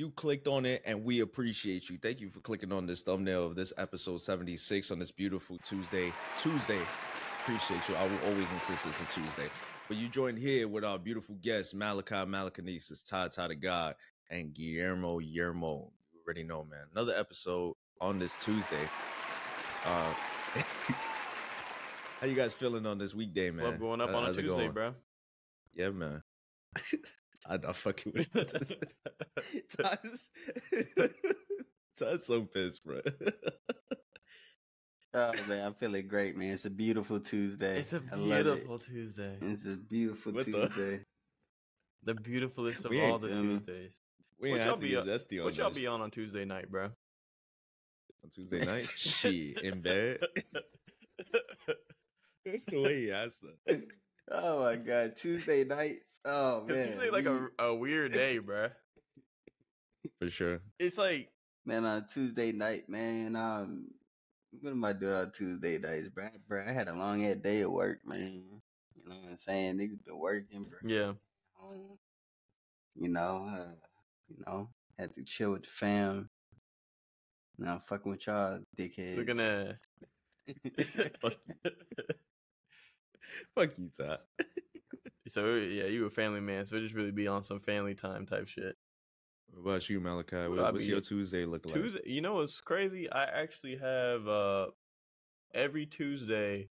You clicked on it, and we appreciate you. Thank you for clicking on this thumbnail of this episode 76 on this beautiful Tuesday. Tuesday. Appreciate you. I will always insist it's a Tuesday. But you joined here with our beautiful guests, Malachi Malakinesis, Todd Todd the God, and Guillermo Yermo. You already know, man. Another episode on this Tuesday. Uh, how you guys feeling on this weekday, man? Love going up How- on a Tuesday, bro. Yeah, man. I, I fucking with you. Todd's, Todd's so pissed, bro. Oh man, I'm feeling great, man. It's a beautiful Tuesday. It's a I love it. beautiful Tuesday. It's a beautiful What Tuesday. The beautifulest of all the feel me. Tuesdays. We What y'all be on- zesty on What y'all be on on Tuesday night, bro? on Tuesday night. she in bed. That's the way he asked that. Oh my god, Tuesday nights. Oh man, Tuesday like we- a, a weird day, bro. For sure. It's like man on Tuesday night, man. Um, what am I doing on Tuesday nights, bro? Bro, I had a long ass day at work, man. You know what I'm saying? Niggas been working, bro. yeah. Um, you know, uh, you know, had to chill with the fam. Now I'm fucking with y'all, dickheads. We're gonna Fuck you, Todd. So yeah, you a family man, so it just really be on some family time type shit. What about you, Malachi? What What, I what's be- your Tuesday look like? Tuesday, you know what's crazy? I actually have uh every Tuesday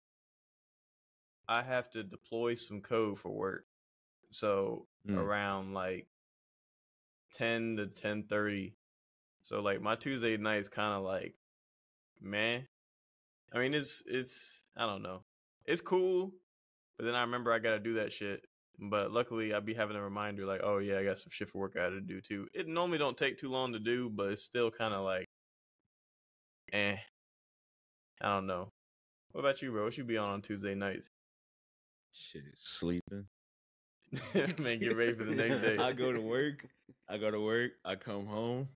I have to deploy some code for work. So Mm. around like 10 to 10:30. So like my Tuesday night is kind of like man. I mean it's it's I don't know. It's cool, but then I remember I got to do that shit. But luckily I'd be having a reminder like, "Oh yeah, I got some shit for work I got to do too." It normally don't take too long to do, but it's still kind of like eh. I don't know. What about you, bro? What you be on on Tuesday nights? Shit, sleeping. Man, get ready for the next day. I go to work. I go to work. I come home.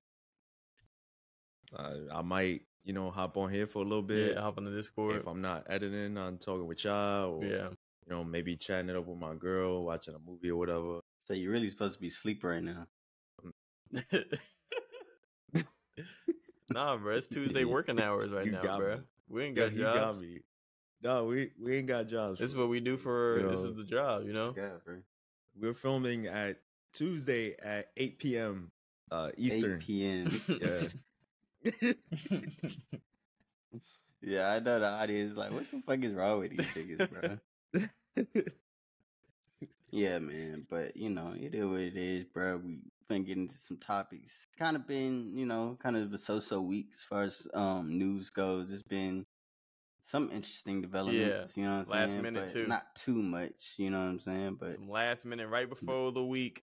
I, I might, you know, hop on here for a little bit. Yeah, hop on the Discord. if I'm not editing, I'm talking with y'all. Or, yeah. You know, maybe chatting it up with my girl, watching a movie or whatever. So you're really supposed to be asleep right now. nah, bro, it's Tuesday working hours right You now, bro. me. We ain't got he jobs. got me. No, we we ain't got jobs. This is what we do for. You this is the job, you know. Yeah, bro. We're filming at Tuesday at 8 p.m. Uh, Eastern. 8 p.m. Yeah. yeah, I know the audience like, what the fuck is wrong with these niggas, bro? Yeah, man. But you know, it is what it is, bro. We been getting into some topics. Kind of been, you know, kind of a so-so week as far as um news goes. It's been some interesting developments. You know what I'm Last saying? minute, But too. Not too much. You know what I'm saying? But Some last minute, right before the week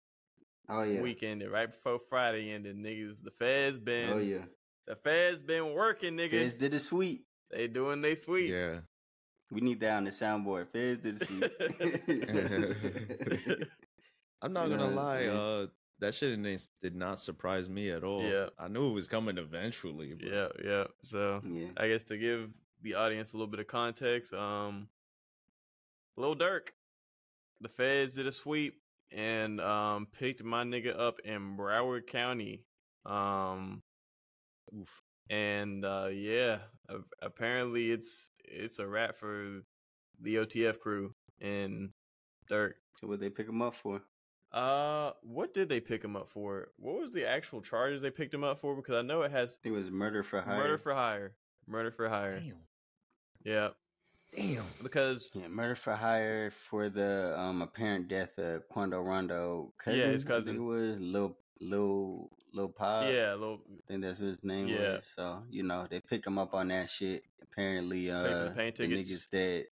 oh yeah, weekend, right before Friday ended, niggas. The Feds been. oh yeah. The Feds been working, nigga. Feds did a sweep. They doing they sweet. yeah. We need that on the soundboard. Feds did a sweep. I'm not You know gonna what lie. saying? Uh, that shit didn't- did not surprise me at all. Yeah. I knew it was coming eventually. But Yeah, yeah. So yeah. I guess to give the audience a little bit of context, um, Lil Durk, the feds did a sweep and um picked my nigga up in Broward County. Um, Oof. And uh, yeah, apparently it's it's a wrap for the OTF crew and Durk. So what they pick him up for? Uh, what did they pick him up for? What was the actual charges they picked him up for? Because I know it has it was murder for hire. murder for hire, murder for hire. Damn. Yeah, Damn. because Yeah, murder for hire for the um apparent death of Quando Rondo cousin. Yeah, his I think cousin. it was Lil Lil Lil Pod. yeah, little I think that's what his name Yeah. was. So you know they picked him up on that shit. Apparently, uh, the the niggas that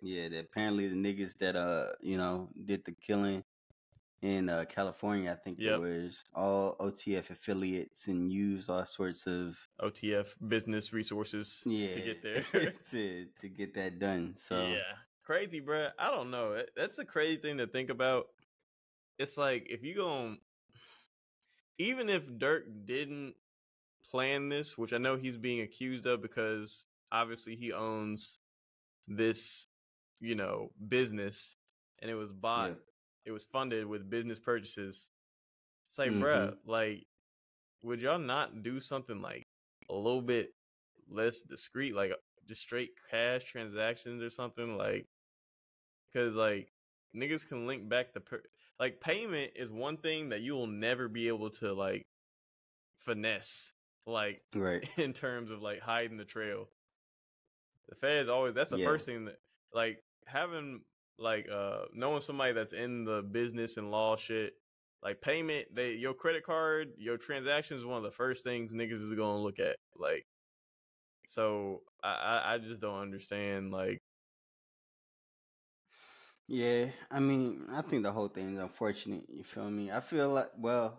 yeah, the, apparently the niggas that uh you know did the killing in uh California. I think Yep. there was all OTF affiliates and used all sorts of OTF business resources yeah to get there. to to get that done. So yeah, crazy, bruh. I don't know. That's a crazy thing to think about. It's like if you go, even if Durk didn't plan this, which I know he's being accused of because obviously he owns this, you know, business, and it was bought. Yeah. It was funded with business purchases. It's like, Mhm. bruh, like would y'all not do something like a little bit less discreet, like just straight cash transactions or something like? Because like niggas can link back the per- like payment is one thing that you will never be able to like finesse like Right. in terms of like hiding the trail. The feds always that's the Yeah. first thing that like having like uh knowing somebody that's in the business and law shit like payment they your credit card your transactions is one of the first things niggas is gonna look at like so I, I just don't understand like Yeah, I mean, I think the whole thing is unfortunate. You feel me? I feel like, well,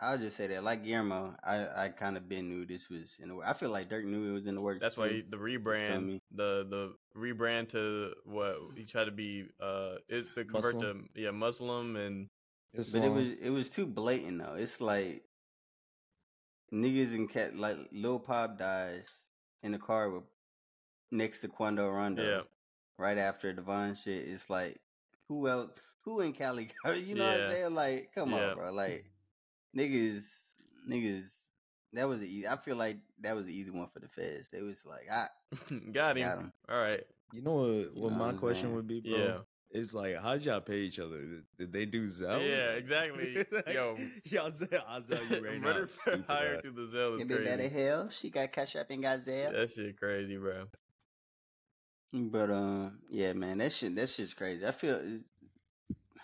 I'll just say that, like Guillermo, I, I kind of been knew this was in the. wor- I feel like Durk knew it was in the works. that's why he- the rebrand me? the the rebrand to what he tried to be uh is to convert Muslim? to yeah Muslim and It's But it was it was too blatant though. It's like niggas and cat like Lil Pop dies in the car with next to Quando Rondo. yeah Right after Devon shit, it's like who else? Who in Cali? You know what I'm saying? Like, come Yeah. on, bro. Like niggas, niggas. That was the easy. I feel like that was the easy one for the feds. They was like, I got him got him. all right You know what? What know my what I'm question saying? would be, bro? Yeah. It's like, how'd y'all pay each other? Did they do Zelle? Yeah, exactly. like, Yo. y'all said ah, I'll tell you right now. Murder for hire through the Zelle is It be better crazy. hell. She got cash up and got Zelle. That shit crazy, bro. But uh, yeah, man, that shit, that shit's crazy. I feel,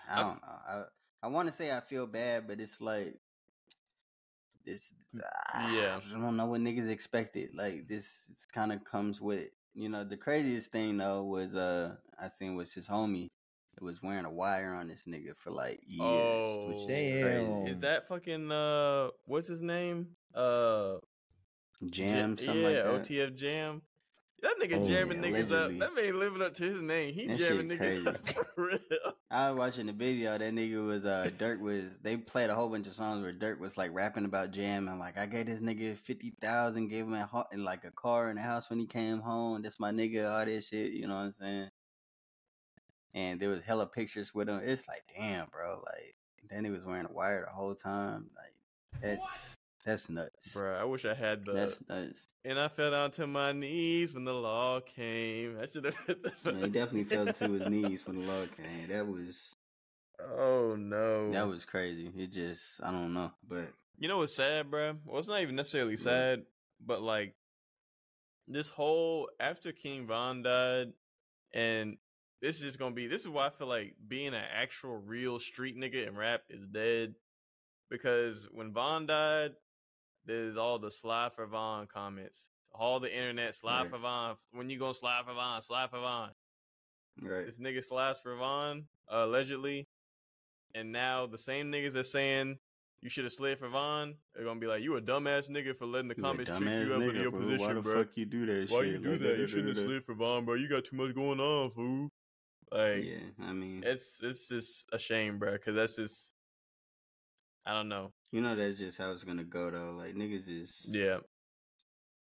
I I don't know. I I want to say I feel bad, but it's like this. Yeah. I don't know what niggas expected. Like this, kind of comes with it. You know, the craziest thing though was uh, I think was his homie. It was wearing a wire on this nigga for like years, oh, which is Damn. crazy. Is that fucking uh what's his name? Uh Jam, J- something yeah, like that. OTF Jam. That nigga Oh, jamming yeah, niggas allegedly. up. That man living up to his name. He That jamming niggas up for real. I was watching the video. That nigga was uh Durk was they played a whole bunch of songs where Durk was like rapping about jamming. like I gave this nigga fifty thousand, gave him a ho- like a car and a house when he came home. That's my nigga, all this shit. You know what I'm saying? And there was hella pictures with him. It's like damn, bro. Like that nigga was wearing a wire the whole time. Like that's that's nuts. Bro, I wish I had the That's nuts. and I fell down to my knees when the law came. I should have Yeah, he definitely fell to his knees when the law came. That was Oh no. that was crazy. It just I don't know, but You know what's sad, bro? Well, it's not even necessarily sad, but like this whole after King Von died, and this is just gonna be. This is why I feel like being an actual real street nigga in rap is dead, because when Von died, there's all the for Von comments, all the internet slide Right. for Von. When you gonna slide for Von? Slide for Von. right. This nigga slides for Von, uh, allegedly. And now the same niggas that's saying you should have slid for Von are gonna be like, you a dumbass nigga for letting the comments trick you up into your bro. position, Why the bro. fuck you do that Why shit? you do Like, that? You shouldn't have da, slid for Von, bro. You got too much going on, fool. Like, Yeah, I mean, it's it's just a shame, bro, because that's just, I don't know. You know that's just how it's gonna go though. Like niggas is Yeah.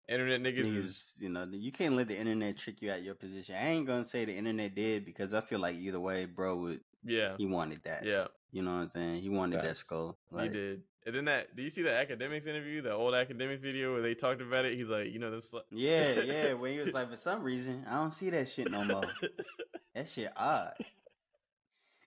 Internet niggas, niggas, is you know, you can't let the internet trick you out your position. I ain't gonna say the internet did because I feel like either way, bro would yeah, he wanted that. yeah, You know what I'm saying? He wanted that Facts. skull. he did. And then that, do you see the Akademiks interview, the old Akademiks video where they talked about it? He's like, you know, them. Sl- Yeah, yeah. When he was like, for some reason, I don't see that shit no more. That shit odd.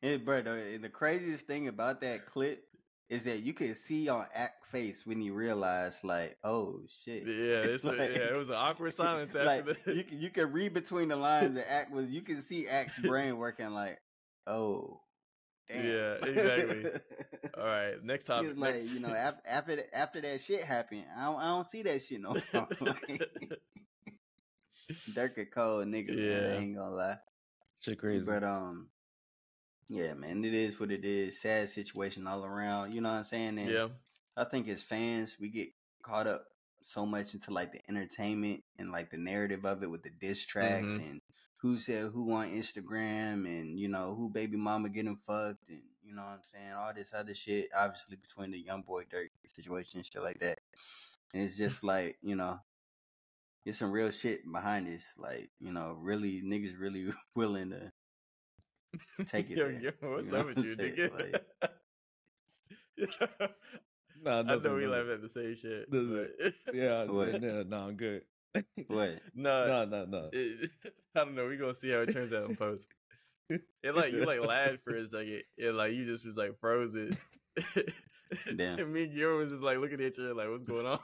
And bro, the, the craziest thing about that clip is that you could see on Act face when he realized, like, oh shit. Yeah, it's a, yeah, it was an awkward silence after like that. you can you can read between the lines that Act was. You can see Act's brain working like, oh, damn. Yeah, exactly. All right, next topic. was like, next- you know, after after that, after that shit happened, I don't, I don't see that shit no more. Durk a cold nigga, man. Yeah. I ain't gonna lie. Shit crazy. But um, yeah, man, it is what it is. Sad situation all around. You know what I'm saying? And yeah, I think as fans, we get caught up so much into like the entertainment and like the narrative of it with the diss tracks Mhm. and who said who on Instagram and you know who baby mama getting fucked and you know what I'm saying all this other shit. Obviously between the young boy Durk situation and shit like that. And it's just like you know. There's some real shit behind this, like you know, really niggas really willing to take it Yo, there. yo, what's You up with you, nigga? Nah, I know we laugh at the same shit. But- Yeah, What? no, no, I'm good. What? no, No, no, no. it- I don't know. We gonna see how it turns out in post. It like you like laughed for a second, and like you just was like frozen. Damn. and me and Guillermo was just like looking at each other like, "What's going on?"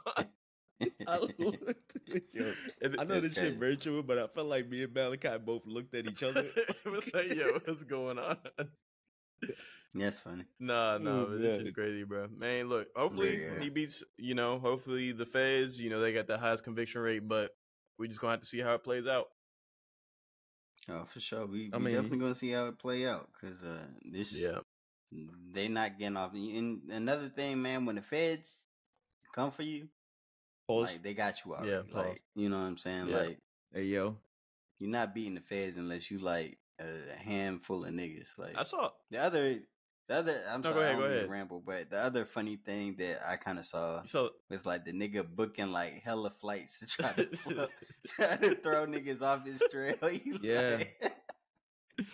I, Yo, I know this crazy. shit virtual, but I felt like me and Malachi both looked at each other. it was like, "Yo, what's going on?" That's funny. Nah, nah, Oh, but this is crazy, bro. Man, look, hopefully Yeah. he beats, you know, hopefully the feds, you know, they got the highest conviction rate, but we just gonna have to see how it plays out. Oh, for sure. We, I we mean- definitely gonna see how it play out because uh, this they not getting off. And another thing, man, when the feds come for you, Pause. like they got you out. Yeah, pause. like you know what I'm saying. Yeah. Like hey, yo. you're not beating the feds unless you like a handful of niggas. Like I saw. the other, the other. I'm No, go sorry, ahead, I go don't mean ahead. ramble, but the other funny thing that I kind of saw So was like the nigga booking like hella flights to try to flow, try to throw niggas off his trail. Yeah. like, you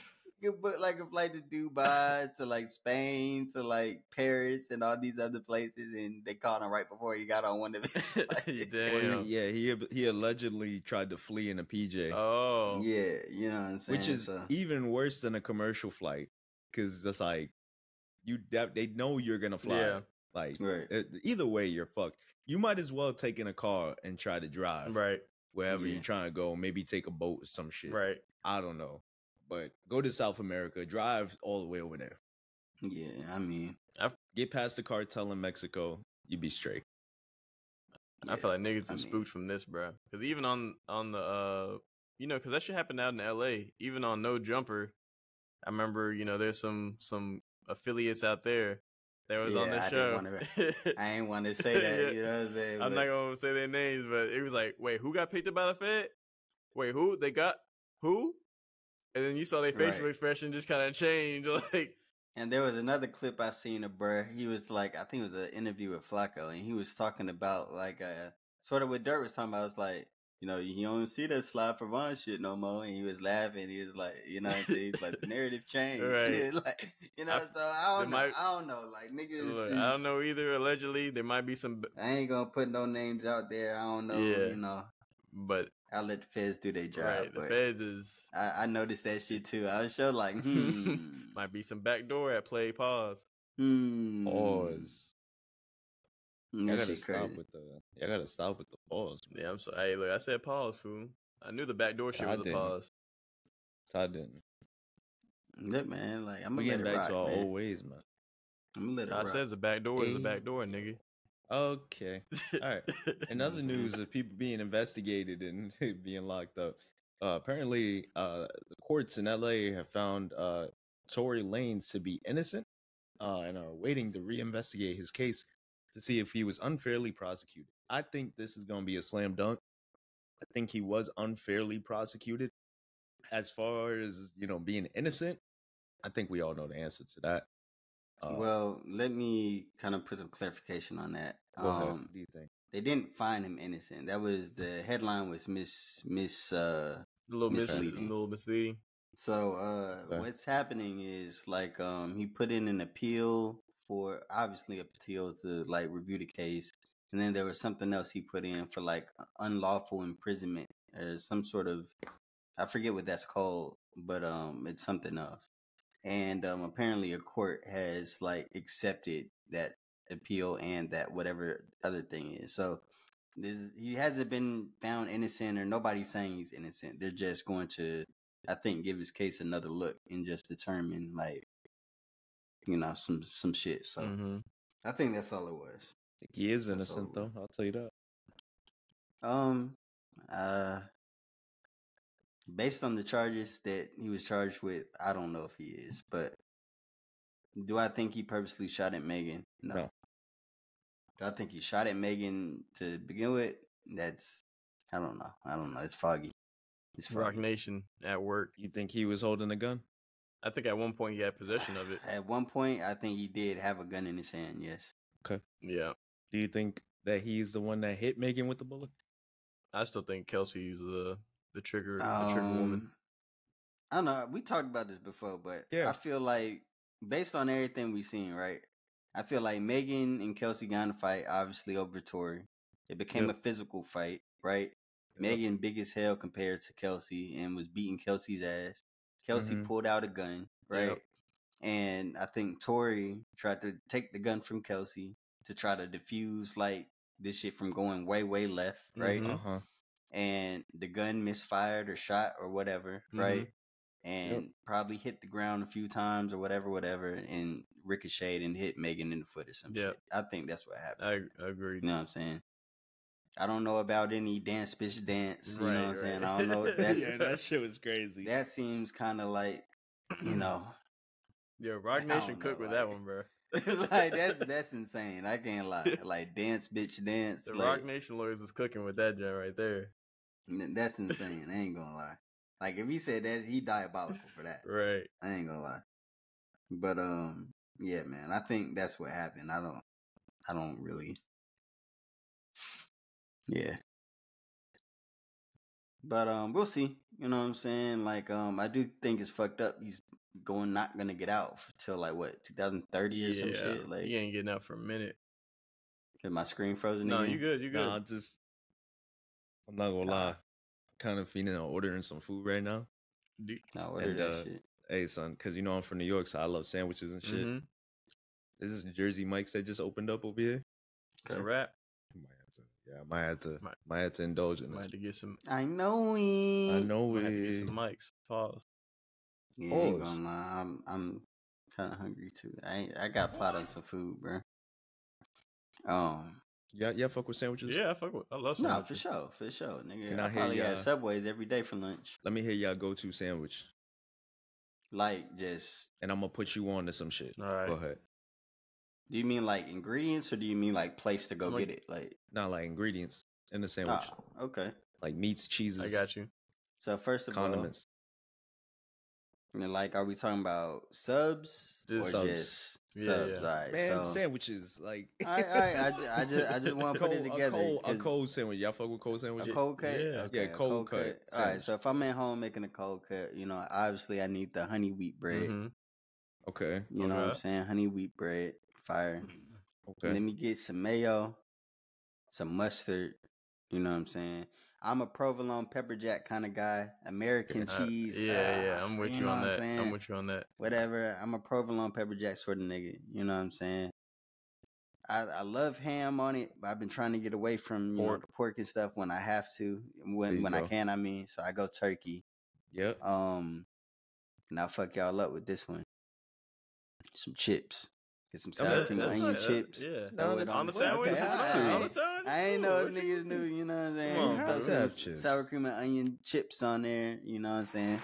book like a flight to Dubai to like Spain to like Paris and all these other places, and they caught him right before he got on one of his flights. Well, Damn. he- yeah, he he allegedly tried to flee in a PJ, oh, Yeah, you know what I'm saying. which is so, even worse than a commercial flight because it's like you def- they know you're gonna fly. Yeah. Like right. either way, you're fucked. You might as well take in a car and try to drive right, wherever Yeah. you're trying to go. Maybe take a boat or some shit. right. I don't know, but go to South America, drive all the way over there, Yeah, I mean, I, get past the cartel in Mexico, you'd be straight. I feel like niggas I is mean- spooked from this, bro. Because even on on the uh, you know, because that shit happened out in L.A. Even on No Jumper, I remember you know there's some some affiliates out there that was on Yeah, this I show. didn't I ain't want to say that. Yeah. You know what I'm saying? I'm but- not gonna say their names, but it was like, wait, who got picked up by the Fed? Wait, who? They got who? And then you saw their facial Right. expression just kind of change, like, And there was another clip I seen of Burr. He was like, I think it was an interview with Flacco, and he was talking about like uh sort of what Dirt was talking about. It was like, you know, you don't see that slide for Von shit no more. And he was laughing. He was like, you know, what I'm saying? He's like the narrative changed. Right. like, you know, I- so I don't know. might- I don't know. Like niggas, look, I don't know either. Allegedly, there might be some, I ain't gonna put no names out there. I don't know. Yeah. You know, but I'll let the feds do their job. right, the but Feds is I, I noticed that shit too. I was sure like, hmm, might be some backdoor at play. Pause. hmm. Pause. That I gotta stop crazy. with the. I gotta stop with the pause. Man. Yeah, I'm sorry. Hey, look, I said pause, fool. I knew the backdoor shit I was a didn't. pause. I didn't. Look, man, like I'm We gonna let getting back rock, to our man. old ways, man. I'm gonna let it Todd rock. says the back backdoor is the Hey. backdoor, nigga. Okay. All right. In other news of people being investigated and being locked up, uh, apparently uh, the courts in LA have found uh, Tory Lanez to be innocent uh, and are waiting to reinvestigate his case to see if he was unfairly prosecuted. I think this is going to be a slam dunk. I think he was unfairly prosecuted. As far as you know, being innocent, I think we all know the answer to that. Uh, well, let me kind of put some clarification on that. Um, What do you think? they didn't find him innocent. That was the headline was miss miss. Uh, A little misleading. Misleading. A little misleading. so uh, Okay. what's happening is like um, he put in an appeal for obviously a appeal to like review the case, and then there was something else he put in for like unlawful imprisonment or some sort of I forget what that's called, but um, it's something else. And um, apparently, a court has like accepted that appeal and that whatever other thing is. So this he hasn't been found innocent, or nobody's saying he's innocent. They're just going to, I think, give his case another look and just determine like, you know, some some shit. So hmm I think that's all it was. He is innocent, though. I'll tell you that. Um, uh, based on the charges that he was charged with, I don't know if he is, but do I think he purposely shot at Megan? No. No. Do I think he shot at Megan to begin with? That's I don't know. I don't know. It's foggy. It's Roc. Nation at work. You think he was holding a gun? I think at one point he had possession of it. At one point, I think he did have a gun in his hand. Yes. Okay. Yeah. Do you think that he's the one that hit Megan with the bullet? I still think Kelsey's the the trigger the trigger woman. Um, I don't know. We talked about this before, but Yeah. I feel like based on everything we've seen, right? I feel like Megan and Kelsey got in a fight, obviously over Tory. It became Yep. a physical fight, right? Megan big as hell compared to Kelsey and was beating Kelsey's ass. Kelsey Mhm. pulled out a gun, right? Yep. And I think Tory tried to take the gun from Kelsey to try to defuse like this shit from going way, way left, right? Mhm. Uh huh. And the gun misfired or shot or whatever, Mhm. right? And probably hit the ground a few times or whatever, whatever, and ricocheted and hit Megan in the foot or some Yep. shit. I think that's what happened. I, I agree. You know what I'm saying? I don't know about any dance bitch dance. You know Right, what I'm saying? I don't know. That's, yeah, that shit was crazy. that seems kind of like, you know, Yeah, Roc Nation don't cooked know, with that one, bro. like that's that's insane. I can't lie. Like dance bitch dance. The like, Roc Nation lawyers was cooking with that joint right there. That's insane. I ain't gonna lie. Like if he said that, he diabolical for that. Right. I ain't gonna lie. But um, yeah, man. I think that's what happened. I don't. I don't really. Yeah. But um, we'll see. You know what I'm saying? Like um, I do think it's fucked up. He's going not gonna get out till like what 2030 or some shit. Like, he ain't getting out for a minute. is my screen frozen? No, again? you good. You good. Nah, just. I'm not gonna Nah. lie. Kind of feeling on ordering some food right now. Do- No, order And, that uh, shit. Hey, son, because you know I'm from New York, so I love sandwiches and shit. Mhm. This is Jersey Mike's that just opened up over here. It's a wrap. I might have to, yeah, I might have to, Might- might have to indulge in Might this. have to get some. I know it. I know Might have to get it. some mics. Pause. Yeah, I ain't Pause. gonna lie. I'm I'm kind of hungry too. I ain't, I got plot on some food, bro. Um, Yeah, yeah, fuck with sandwiches. Yeah, I fuck with. I love no, sandwiches. for sure, for sure, nigga. Can I, I hear probably ya? had Subways every day for lunch. Let me hear y'all go to sandwich, Like, just and I'm gonna put you on to some shit. All right. Go ahead. do you mean like ingredients or do you mean like place to go Like- get it? Like, Not like ingredients in the sandwich, ah, okay. like meats, cheeses, I got you. So first of condiments. all, you know, like, are we talking about subs Just or subs. just Yeah, subs? yeah. All right, Man, so, sandwiches like. All right, all right, I I ju- I just wanna put it together, A cold, a 'cause- cold sandwich. Y'all fuck with cold A sandwiches? cold cut, Yeah. Okay, Yeah, a cold cut All right, so if I'm at home making a cold cut, you know, obviously I need the honey wheat bread. Mhm. Okay, You know what I'm saying? Honey wheat bread, fire. okay. Let me get some mayo, some mustard. You know what I'm saying? I'm a provolone pepper jack kind of guy. American Uh, cheese. yeah, yeah. ah, I'm with you, know on what that. I'm saying? with you on that. Whatever. I'm a provolone pepper jack sort of nigga. You know what I'm saying? I, I love ham on it, but I've been trying to get away from you know Pork. the pork and stuff when I have to, There when you when I can. I mean, so I go turkey. Yep. Um, and I'll fuck y'all up with this one. Some chips. Get some sour cream and onion uh, chips. yeah. No, it that's On the the sandwich? Okay, have Is to. it alright. On the sandwich? I ain't know if what niggas mean? knew, you know what I'm saying? Come on, Throw bro. some Have chips. Sour cream and onion chips on there, you know what I'm saying?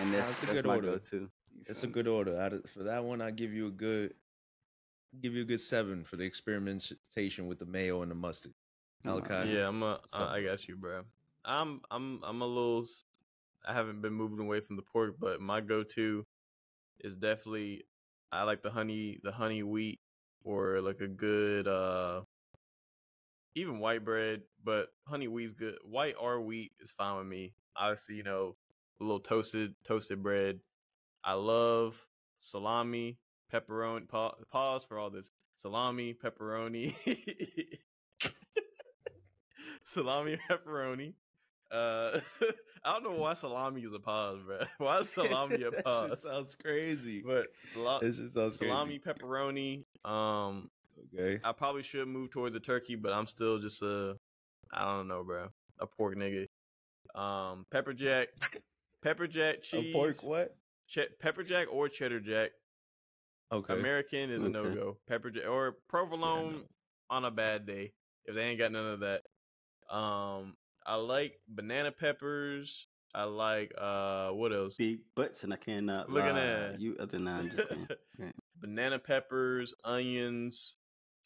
And Nah, that's, it's a that's good my order. go-to. It's a good order. Out of, for that one, I give you a good, give you a good seven for the experimentation with the mayo and the mustard. Malachi. Yeah, I'm a. So- I I got you, bro. I'm I'm I'm a little. s- I haven't been moving away from the pork, but my go-to is definitely I like the honey the honey wheat or like a good uh even white bread, but honey wheat's good. White or wheat is fine with me. Obviously, you know, a little toasted toasted bread. I love salami, pepperoni. Pa- pause for all this salami, pepperoni, salami, pepperoni. Uh, I don't know why salami is a pause, bro. Why is salami a that pause? sounds crazy. But sala- it just sounds salami, pepperoni. Um. Okay. I probably should move towards a turkey, but I'm still just a, I don't know, bro, a pork nigga. Um, pepper jack, pepper jack cheese, A pork what? che- pepper jack or cheddar jack. Okay. American is a Okay. no go. Pepper jack or provolone on a bad day if they ain't got none of that. Um, I like banana peppers. I like uh, what else? Big butts, and I cannot Look at lie. that. You other than I'm just playing. Right. banana peppers, onions,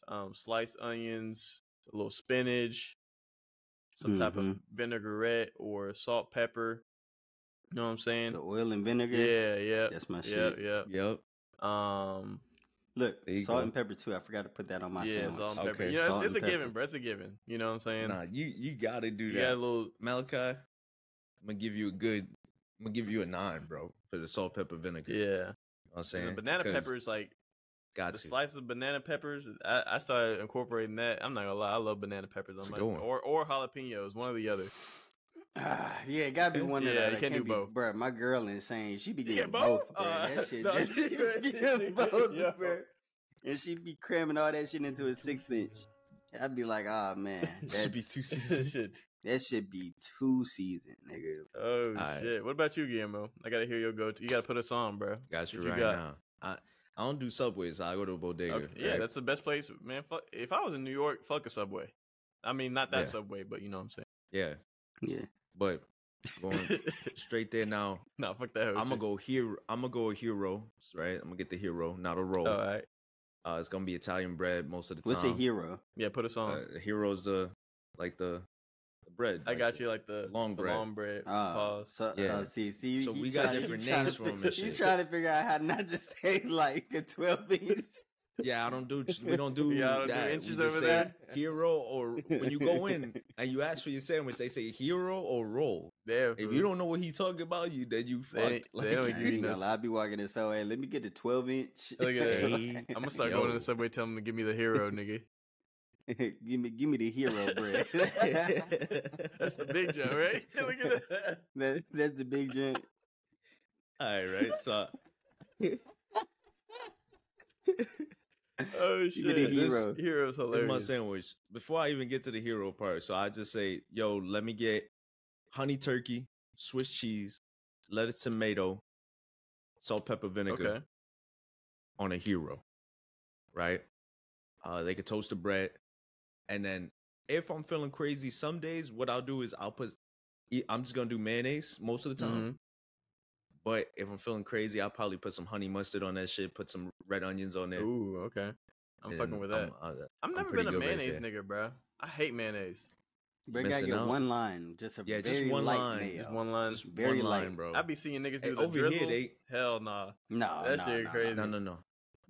um, sliced onions, a little spinach, some type of Mhm. vinaigrette or salt pepper. You know what I'm saying? The oil and vinegar. Yeah, yeah, That's my shit. yeah. Yep. Um, Look, salt go. and pepper too. I forgot to put that on my yeah, sandwich. salt and pepper. Okay. You know, it's, Salt it's a and pepper. given, bro. It's a given. You know what I'm saying? Nah, you you gotta do you that. got a little. Malachi, I'm gonna give you a good. I'm gonna give you a nine, bro, for the salt, pepper, vinegar. You know what I'm saying banana 'Cause pepper is like Got the to. slice of banana peppers. I, I started incorporating that. I'm not gonna lie, I love banana peppers on It's a my or or jalapenos, one or the other. Ah, yeah, it gotta be Okay. one of Yeah, the you other. can't do be, both. Bruh, my girl insane. She be You getting get both, both? bruh. Uh, that shit no, just she she be getting both, Yo. bruh. And she be cramming all that shit into a six inch. I'd be like, ah man, that Should be that's- two seasons. Shit. That should be two season, nigga. Oh Alright. shit. What about you, Guillermo? I gotta hear your go to. You gotta put us on, bro. Got you What you right got? now. I I don't do subways. So I go to a bodega. Okay, Yeah, right? that's the best place, man. Fuck, if I was in New York, fuck a subway. I mean, not that Yeah. subway, but you know what I'm saying. yeah. Yeah. But going straight there now. nah, fuck that. I'm gonna go hero. I'm gonna go a hero, right? I'm gonna get the hero, not a roll. All right. Uh, it's gonna be Italian bread most of the time. What's time. a hero? Yeah, put us on. Uh, hero's the like the, the bread. I like got the- you like the long the bread. long bread. Uh, Pause. so, Yeah. uh, see, see, So we got different names for for 'em and He's trying to figure out how not to say like a twelve inch. Yeah, I don't do. We don't do. Yeah, don't do that. We inches just over say there. Hero or when you go in and you ask for your sandwich, they say hero or roll. There. If you don't know what he talking about, you then you They fucked. ain't- Like, they don't I give you ain't gonna no- lie, I be walking in so hey, let me get the twelve inch. Look at that. I'm gonna start yo. going to the subway, telling them to give me the hero, nigga. give me, give me the hero bread. That's the big joke, right? Look at that. that, that's the big joint. All right, right. So Oh Give shit. me the This- hero. Hero's Here's my sandwich. Before I even get to the hero part, so I just say, yo, let me get honey turkey, Swiss cheese, lettuce, tomato, salt, pepper, vinegar Okay. on a hero. Right? Uh, they could toast the bread, and then if I'm feeling crazy, some days what I'll do is I'll put. I'm just gonna do mayonnaise most of the time. Mhm. But if I'm feeling crazy, I'll probably put some honey mustard on that shit. Put some red onions on there. Ooh, okay. I'm fucking with that. I'm, I've I'm never been a good right mayonnaise nigga, bro. I hate mayonnaise. But you gotta get out. one line, just a Yeah, very just one light line. mayo. Just one line. just very one line, bro. I be seeing niggas Hey, do the over here, drizzle. they- Hell nah. No, That no, shit no, crazy. No, no, no.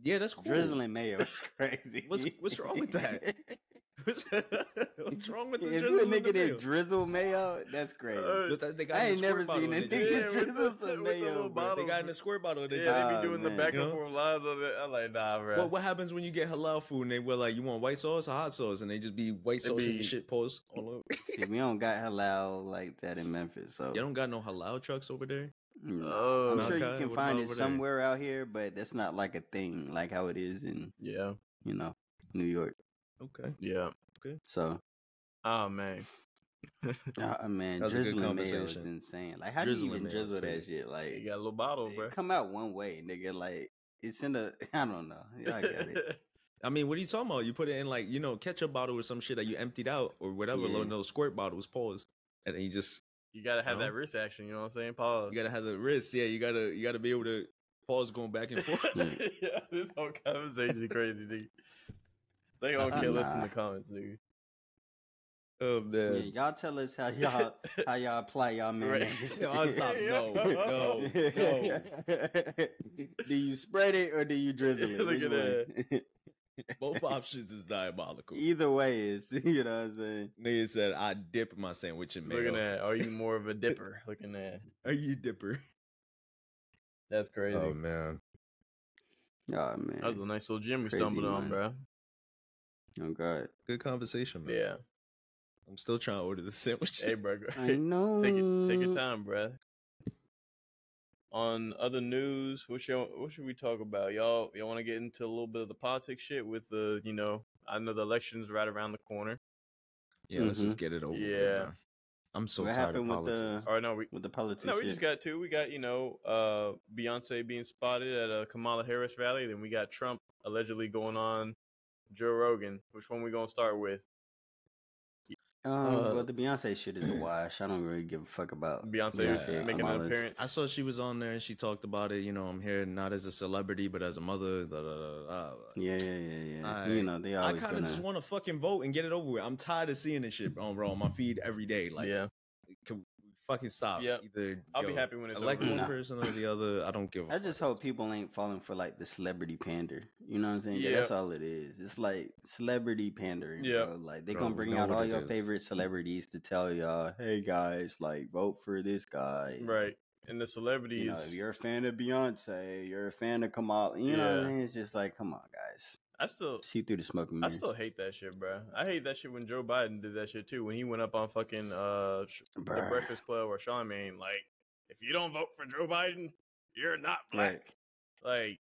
Yeah, that's cool. Drizzling mayo is crazy. What's- what's wrong with that? What's, what's wrong with the if drizzle? you a nigga mayo? that drizzle mayo, that's crazy. Uh, they got I ain't never bottle seen a nigga just- Yeah, with drizzle the- with some the mayo. little bro. bottle. They got in the squirt bottle. And they Yeah, just, they be doing the man. back You and forth lines on it. I'm like, nah, bro. What, what happens when you get halal food and they were like, you want white sauce or hot sauce? And they just be white They sauce and be- the shit pause all over. See, we don't got halal like that in Memphis, so you don't got no halal trucks over there? no. Oh, I'm sure you can find it over there? somewhere out here, but that's not like a thing like how it is in yeah, you know New York. Okay. yeah. Okay. So, Oh man. uh, man, That was a good drizzling mayo is insane. Like, how do you Drizzling even mayo drizzle that crazy. shit? Like, you got a little bottle, bro. come out one way, nigga. Like, it's in the I don't know. Yeah, I got it. I mean, what are you talking about? You put it in like, you know, ketchup bottle or some shit that you emptied out or whatever, Yeah. little those squirt bottles, pause. And then you just you gotta have No? that wrist action. You know what I'm saying? Pause. you gotta have the wrist. Yeah, you gotta you gotta be able to pause going back and forth. yeah, this whole conversation is crazy, nigga. They gonna kill us in the comments, nigga. oh Yeah, man. y'all tell us how y'all how y'all apply y'all Right. mayonnaise. Yo, I'll stop. No, no, no. do you spread it or do you drizzle it? Look Which at one? Both options is diabolical. Either way is you know what I'm saying. Nigga said I dip my sandwich in mayo. Looking at, are you more of a dipper? Looking at, Are you dipper? that's oh, crazy. Oh man. Oh man. that was a nice little gym we Crazy, stumbled on, bro. Oh god. Good conversation, man. Yeah. I'm still trying to order the sandwich. Hey, bro. I know. take it, take your time, bro. On other news, what should what should we talk about, y'all? Y'all want to get into a little bit of the politics shit with the, you know, I know the election's right around the corner. Yeah, let's just get it over. Yeah. bro. I'm so What tired of happened with politics. the Or no, we with the politics? no, we shit? just got two. We got you know, uh, Beyonce being spotted at a Kamala Harris rally. Then we got Trump allegedly going on Joe Rogan. Which one we gonna start with? Um, Uh, well, the Beyonce shit is a wash. I don't really give a fuck about Beyonce Yeah, making an appearance. I saw she was on there and she talked about it. You know, I'm here not as a celebrity, but as a mother. Da, da, da, da. Yeah, yeah, yeah, yeah. I- you know, they I kind of gonna. just want to fucking vote and get it over with. I'm tired of seeing this shit on, bro, on my feed every day. Like, yeah, can we fucking stop. Yeah, Either I'll be happy when it's elect over. one person or the other. I don't give. a I just hope people ain't falling for like the celebrity pander. You know what I'm saying? Yeah. That's all it is. It's like celebrity pandering. Yeah. bro. Like they Bro, gonna bring out all your is. favorite celebrities to tell y'all, hey guys, like vote for this guy. right. and the celebrities. You know, if you're a fan of Beyonce, you're a fan of Kamala. You know what I mean? It's just like, come on, guys, I still, see through the smoke and I still hate that shit, bro. I hate that shit when Joe Biden did that shit too. When he went up on fucking uh the Breakfast Club or Charlamagne, like, if you don't vote for Joe Biden, you're not black. Like,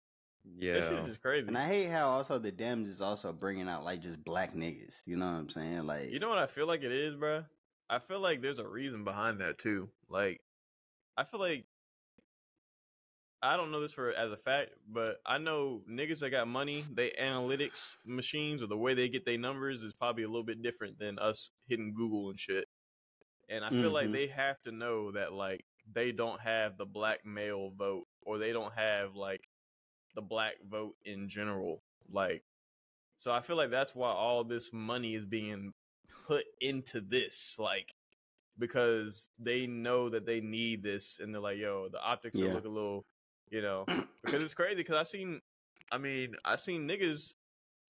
Yeah. this shit is crazy. And I hate how also the Dems is also bringing out like just black niggas. You know what I'm saying? Like, You know what I feel like it is, bro? I feel like there's a reason behind that too. Like, I feel like I don't know this for as a fact, but I know niggas that got money, they analytics machines or the way they get their numbers is probably a little bit different than us hitting Google and shit. And I feel like Mhm. they have to know that like they don't have the black male vote or they don't have like the black vote in general. Like so I feel like that's why all this money is being put into this, like because they know that they need this, and they're like, "Yo, the optics Yeah. look a little, you know." because it's crazy. Because I seen, I mean, I seen niggas,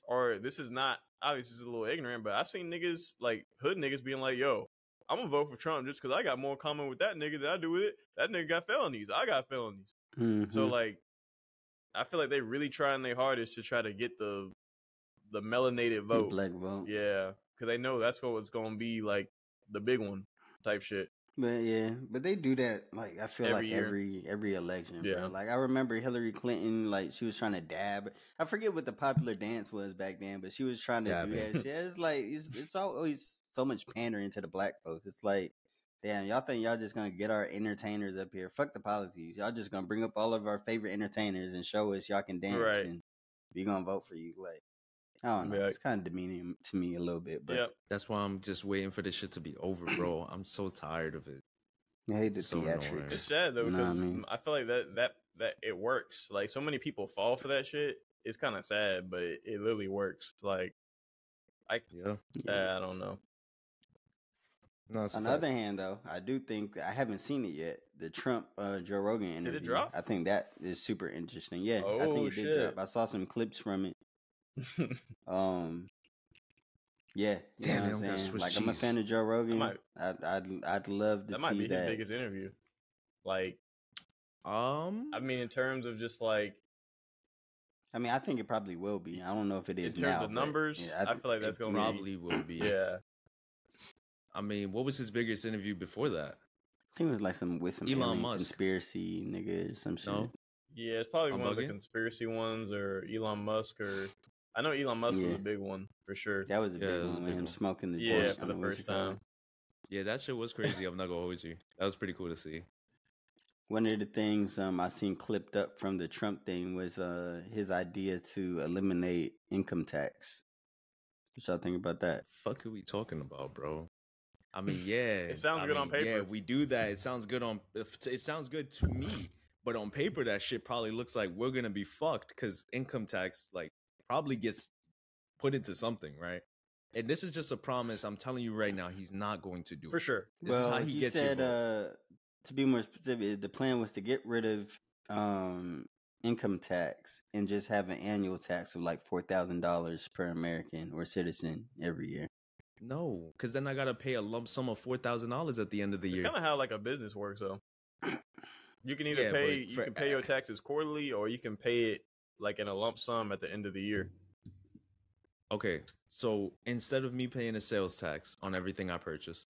or this is not obviously this is a little ignorant, but I've seen niggas like hood niggas being like, "Yo, I'm gonna vote for Trump just because I got more common with that nigga than I do with it. That nigga got felonies. I got felonies." So mhm. like, I feel like they really trying their hardest to try to get the the melanated The vote. black vote. Yeah, because they know that's what's gonna be like the big one type shit. But yeah, but they do that like I feel Every like year. every every election. Yeah. Bro. Like I remember Hillary Clinton, like she was trying to dab. I forget what the popular dance was back then, but she was trying to do Dabbing. that shit. It's like it's, it's always so much pandering to the black folks. It's like, damn, y'all think y'all just gonna get our entertainers up here? Fuck the policies. Y'all just gonna bring up all of our favorite entertainers and show us y'all can dance Right. and we gonna vote for you. Like I don't know. Yeah. It's kind of demeaning to me a little bit, but Yep. That's why I'm just waiting for this shit to be over, bro. I'm so tired of it. I hate the So annoying. theatrics. It's sad though because I mean? I feel like that that that it works. Like so many people fall for that shit. It's kind of sad, but it, it literally works. Like I Yeah. Yeah. I don't know. No, On the other hand, though, I do think I haven't seen it yet. The Trump uh, Joe Rogan interview. Did it drop? I think that is super interesting. Yeah, I Oh, think it did shit. drop. I saw some clips from it. Um, yeah, you Damn, know what I'm saying? Swiss Like I'm a fan of Joe Rogan. might- I'd, I'd I'd love to see that might see be his biggest interview. Like Um, I mean, in terms of just like I mean, I think it probably will be. I don't know if it in terms now, of numbers, yeah, I, th- feel like that's it gonna probably will be. be yeah. I mean, what was his biggest interview before that? I think it was like some with some Elon Musk. conspiracy nigga or some shit. No, Yeah, it's probably I'm one of the conspiracy ones or Elon Musk or I know Elon Musk was a big one for sure. That was a Yeah, big was a one big him one. smoking the Yeah, for the first time. yeah, that shit was crazy. I'm not gonna hold you. That was pretty cool to see. One of the things um, I seen clipped up from the Trump thing was uh, his idea to eliminate income tax. What y'all think about that? Fuck, are we talking about, bro? I mean, yeah, It sounds I good on paper. Yeah, paper. we do that. It sounds good on. It sounds good to me, but on paper, that shit probably looks like we're gonna be fucked because income tax like probably gets put into something, right? And this is just a promise. I'm telling you right now, he's not going to do it. For it. sure. This is how he, gets said, your vote. uh, to be more specific, the plan was to get rid of um, income tax and just have an annual tax of like four thousand dollars per American or citizen every year. No, because then I gotta pay a lump sum of four thousand dollars at the end of the It's year. kind of how like a business works though. You can either Yeah, pay but you can pay your taxes quarterly or you can pay it like in a lump sum at the end of the year. Okay, so instead of me paying a sales tax on everything I purchase,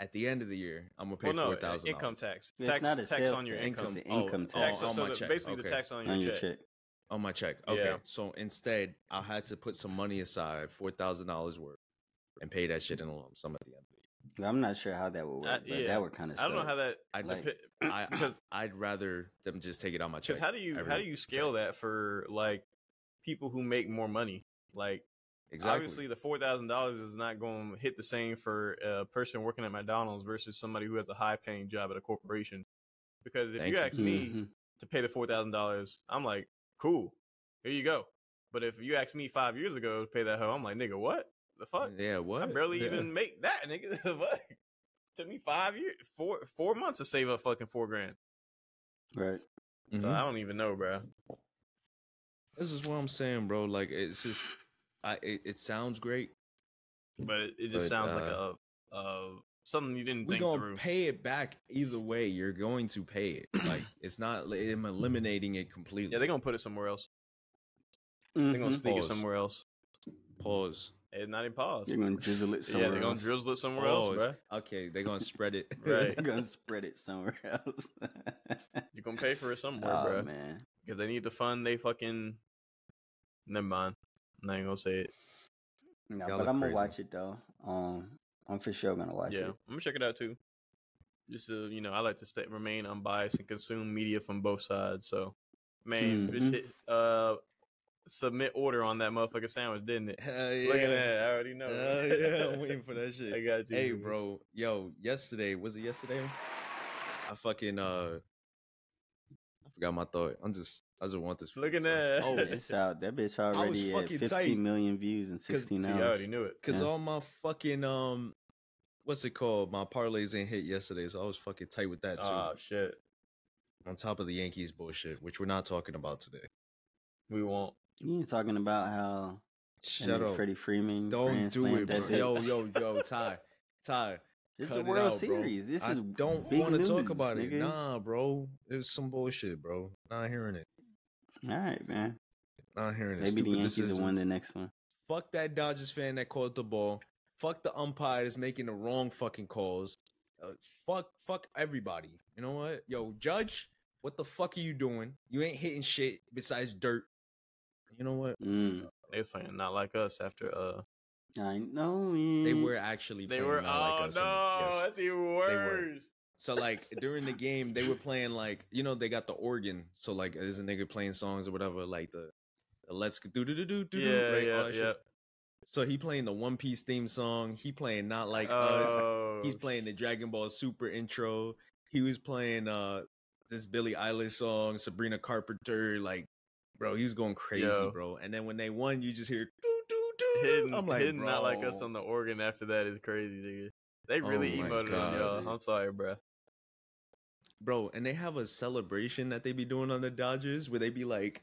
at the end of the year, I'm gonna pay Well, no, four uh, income tax. It's tax not a tax sales on your tax, income. it's Oh, income oh, tax Tax, on so my the- check. basically the Okay. tax on your, on your check. check. on my check. Okay, Yeah. so instead, I had to put some money aside, four thousand dollars worth, and pay that shit in a lump sum at the end of the year. Well, I'm not sure how that would work, Uh, but yeah. that would kind of. I don't know how that. I'd Like- depi- I, because I'd rather them just take it on my check. how do you every how do you scale check. that for like people who make more money? Like Exactly. obviously the four thousand dollars is not going to hit the same for a person working at McDonald's versus somebody who has a high paying job at a corporation. Because if Thank you you. ask me Mhm. to pay the four thousand dollars, I'm like, cool, here you go. But if you asked me five years ago to pay that hoe, I'm like, nigga, what the fuck? Yeah, what? I barely Yeah. even make that, nigga. The fuck? Took me five years, four four months to save up fucking four grand. Right. So Mhm. I don't even know, bro. This is what I'm saying, bro. Like it's just, I it, it sounds great. But it, it just But, sounds like uh, a, a something you didn't we think gonna through. pay it back either way. You're going to pay it. Like it's not. like, I'm eliminating it completely. yeah, they're gonna put it somewhere else. They're gonna sneak it somewhere else. pause. It's not even pause. They're gonna drizzle it somewhere. Yeah, somewhere they're gonna else. drizzle it somewhere Pause. else, bruh. Okay, they're gonna spread it. Right. They're gonna spread it somewhere else. You're gonna pay for it somewhere, oh bruh. man. Because they need to fund they fucking. Never mind. I'm not even gonna say it. No, Y'all but I'm gonna watch it though. Um, I'm for sure gonna watch yeah, it. Yeah, I'm gonna check it out too. Just to, you know, I like to stay remain unbiased and consume media from both sides. So, man, Mhm. bitch hit, uh, submit order on that motherfucking sandwich, didn't it? Hell yeah. Look at that, I already know. Hell yeah, I'm waiting for that shit. I got you. Hey, bro, yo, yesterday was it yesterday? I fucking uh, I forgot my thought. I'm just, I just want this. Look at that. Oh, It's out. That bitch already at fucking 15 tight. million views in 16 See, I already knew it. Cause Yeah. all my fucking um, what's it called? My parlays ain't hit yesterday, so I was fucking tight with that too. Oh shit, On top of the Yankees bullshit, which we're not talking about today. we won't. You ain't talking about how Shut up! Freddie Freeman. Don't do it, bro. Yo, yo, yo, Ty, Ty. It's cut a it World out, bro. Series. This I is don't want to talk about it. Nah, bro. It was some bullshit, bro. Not hearing it. all right, man. Not hearing it. Maybe the Yankees will win decisions. the next one. Fuck that Dodgers fan that called the ball. Fuck the umpires making the wrong fucking calls. Uh, fuck, fuck everybody. You know what? Yo, Judge, what the fuck are you doing? You ain't hitting shit besides dirt. You know what? Mm. They was playing not like us after. uh I know, man. They were actually They playing were. not like Oh us in it. no, Yes. that's even were. worse. So like during the game, they were playing like you know they got the organ. So like there's a nigga playing songs or whatever, like the, the let's do do do do do Yeah, right, yeah, that yeah. So he playing the One Piece theme song. He playing not like us. Oh, He's playing the Dragon Ball Super intro. He was playing uh this Billie Eilish song, Sabrina Carpenter. Like, bro, he was going crazy, Yo. bro. And then when they won, you just hear doo doo doo. Hidden, I'm like, hidden bro. not like us on the organ after that is crazy, nigga. They really Oh emoted us, y'all. dude. I'm sorry, bro. bro. And they have a celebration that they be doing on the Dodgers where they be like,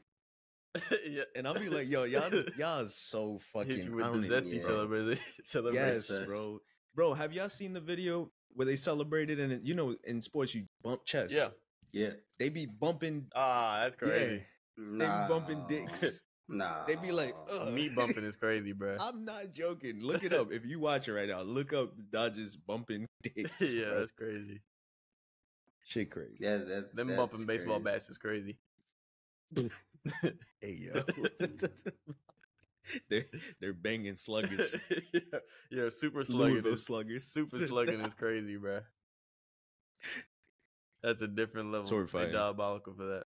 yeah. and I'll be like, yo, y'all, y'all is so fucking. I with the zesty celebration. celebration. Yes, bro. Bro, have y'all seen the video where they celebrated and you know in sports you bump chests? Yeah. Yeah. They be bumping. Ah, that's crazy. Yeah, they be bumping dicks. Nah. They be like, Ugh. Meat bumping is crazy, bro. I'm not joking. Look it up if you watch it right now. Look up the Dodgers bumping dicks. yeah, bro. that's crazy. shit crazy. Yeah, that's, Them that's bumping baseball bats is crazy. Hey yo, they're they're banging sluggers. yeah, yeah, super slugging. Louisville Is, sluggers. super slugging is crazy, bro. That's a different level. Sword They fighting. diabolical for that.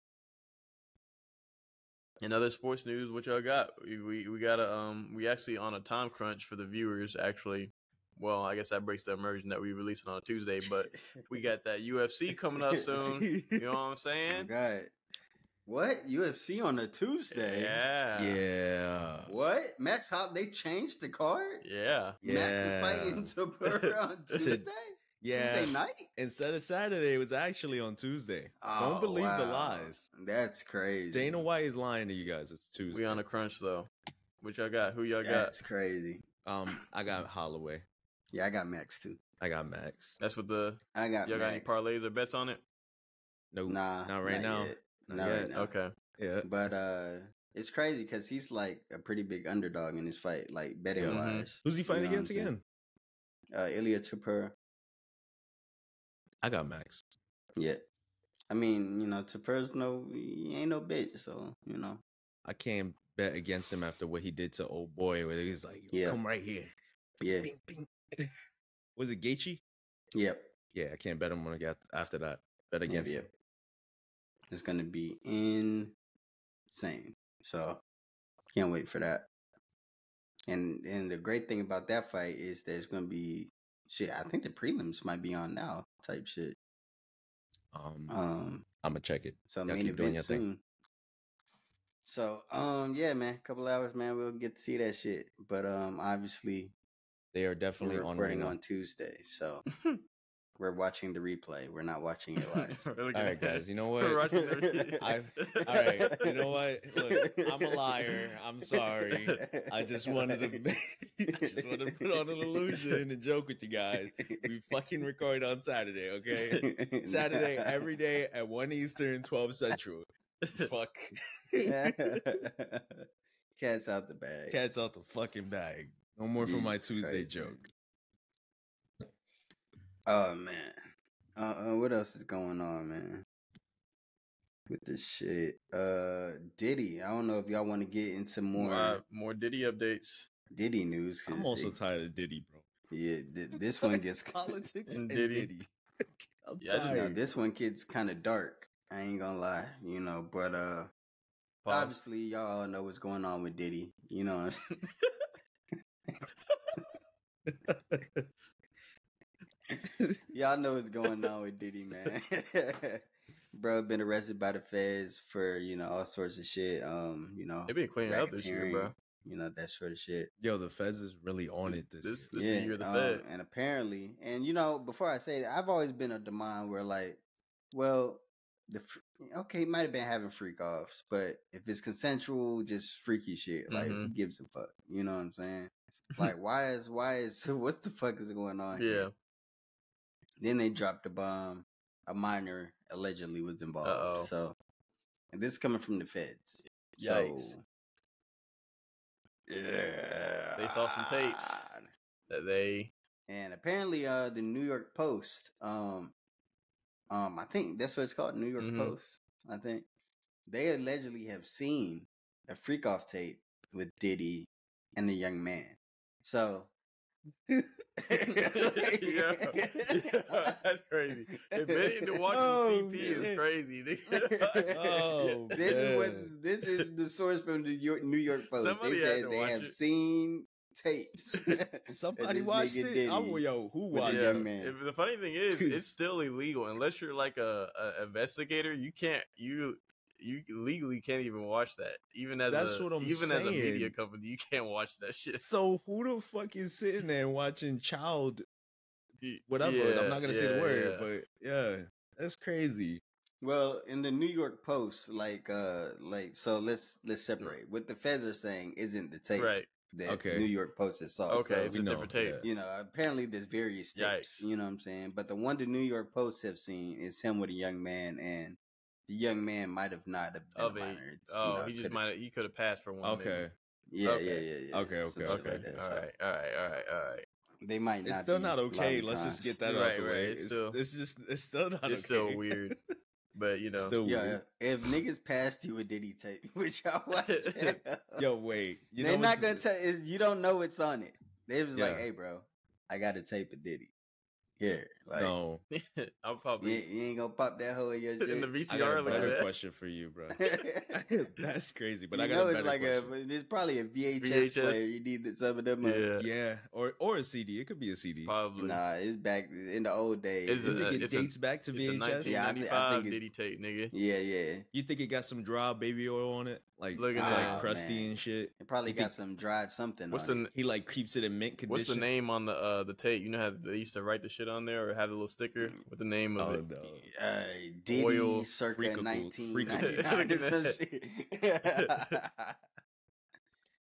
In other sports news, what y'all got? We, we we got a um we actually on a time crunch for the viewers. Actually, well, I guess that breaks the immersion that we releasing on a Tuesday, but we got that UFC coming up soon. You know what I'm saying? God. What? UFC on a Tuesday? Yeah, Yeah. What? Max Hop, they changed the card? yeah. Max is Yeah. fighting Topuria on Tuesday? Yeah. Tuesday night? Instead of Saturday, it was actually on Tuesday. Oh, Don't believe the lies. That's crazy. Dana White is lying to you guys. It's Tuesday. We on a crunch though. What y'all got? Who y'all got? That's crazy. um, I got Holloway. Yeah, I got Max too. I got Max. That's what the I got y'all got any Max. parlays or bets on it? Nope. Nah, Not right now. Yet. Not Not, yet. right now. Okay. Yeah. But uh, it's crazy because he's like a pretty big underdog in this fight, like betting Yeah. Wise. Who's he fighting You know against again? Uh, Ilya Topuria. I got Max. Yeah. I mean, you know, Topuria's no, he ain't no bitch, so you know. I can't bet against him after what he did to old boy. Where he's like, Yeah. "Come right here." Yeah. Bing, bing. Was it Gaethje? Yep. Yeah, I can't bet him on against after that. Bet Yep, against yep. him. It's gonna be insane. So can't wait for that. And and the great thing about that fight is there's gonna be shit. I think the prelims might be on now, type shit. Um, Um, I'm gonna check it. so Y'all main keep doing event your thing. soon. So um, yeah, man, couple hours, man, we'll get to see that shit. But um, obviously They are definitely on right recording on Tuesday, so We're watching the replay. We're not watching it live. We're All looking right, at- guys. You know we're what? watching I've- all right. You know what? Look, I'm a liar. I'm sorry. I just wanted to. I just wanted to put on an illusion and joke with you guys. We fucking record on Saturday, okay? Saturday every day at one Eastern, twelve Central. Fuck. Cat's out the bag. Cats out the fucking bag. No more for my Tuesday Christ, joke. Oh man. Uh, uh, what else is going on, man? With this shit. Uh Diddy. I don't know if y'all want to get into more more, uh, more Diddy updates. Diddy news. I'm also it- tired of Diddy, bro. yeah, th- this one gets politics And and Diddy. Diddy. I'm Yeah, I just- know, tired. this one gets kind of dark. I ain't gonna lie, you know, but uh Pause. obviously y'all all know what's going on with Diddy. You know, y'all know what's going on with Diddy, man. Bro, been arrested by the feds for you know all sorts of shit. Um, you know, They been cleaning up this year, bro. You know that sort of shit. Yo, the Feds is really on it this, This- year. this- is the year the um, Fed. and apparently, and you know, before I say that, I've always been of the mind where like, well, the fr- okay, might have been having freak offs, but if it's consensual, just freaky shit, like who Mhm. gives a fuck? You know what I'm saying? Like, why is why is what's the fuck is going on? here? Then they dropped a bomb. A minor allegedly was involved. Uh-oh. So, and this is coming from the feds. Yikes. So, yeah, They saw some tapes. That they and apparently, uh, the New York Post, um, um, I think that's what it's called, New York Mhm. Post. I think they allegedly have seen a freak off tape with Diddy and the young man. So, yeah. yeah, that's crazy. Admitting to watching Oh, CP is crazy. nigga. Oh, this is what this is the source from the York, New York Post. Somebody they said they have it. seen tapes. Somebody This watched nigga it. I'm Diddy. yo, who With the watched yeah. it? man. The funny thing is, it's still illegal unless you're like a, a investigator. You can't you you legally can't even watch that. Even as That's a, what I'm even as a media company, you can't watch that shit. So who the fuck is sitting there watching child whatever? yeah, I'm not gonna say the word, yeah. but yeah, that's crazy. Well, in the New York Post, like, uh, like, so let's let's separate. What the feds are saying isn't the tape right. that Okay. New York Post has saw. Okay, So, it's we a know, different tape. you know, apparently there's various tapes. Yikes. You know what I'm saying? But the one the New York Post have seen is him with a young man, and the young man might have not have been Of a a, minor. It's, you oh, know, he just could've- might he could have passed for one. Okay, Yeah, okay. yeah, yeah, yeah. Okay, okay, shit Okay. like that. All So right. All right. All right. All right. They might not. it's still be not okay. Let's just get that Right, out the right, way. it's It's, still- it's just it's still not It's okay. still weird, but you know. Still Yeah, weird. yeah. if niggas passed you a Diddy tape, which y'all watch, Yo, wait. You they're know not gonna tell. is You don't know what's on it. They was like, "Hey, bro, I got a tape of Diddy here." Like, No, I'll you, probably you ain't gonna pop that hole in your shit. in the I got VCR a better question for you, bro. That's crazy, but I know got a it's like question. a. It's probably a VHS, VHS. player. You need some of them. Yeah, yeah, or or a CD. It could be a CD. probably. Nah, it's back in the old days. It's You a- think it it's a- dates back to It's a VHS? Yeah, I thi- I 1995 think it- Diddy tape, nigga. yeah, yeah. You think it got some dry baby oil on it? Like Look it's that. like crusty man. and shit. It probably You got think- some dried something. What's on the He like keeps it in mint condition. What's the name on the uh the tape? You know how they used to write the shit on there or have a little sticker with the name of Oh it. no. Uh, Diddy Oil circa freakacle- 1999 or some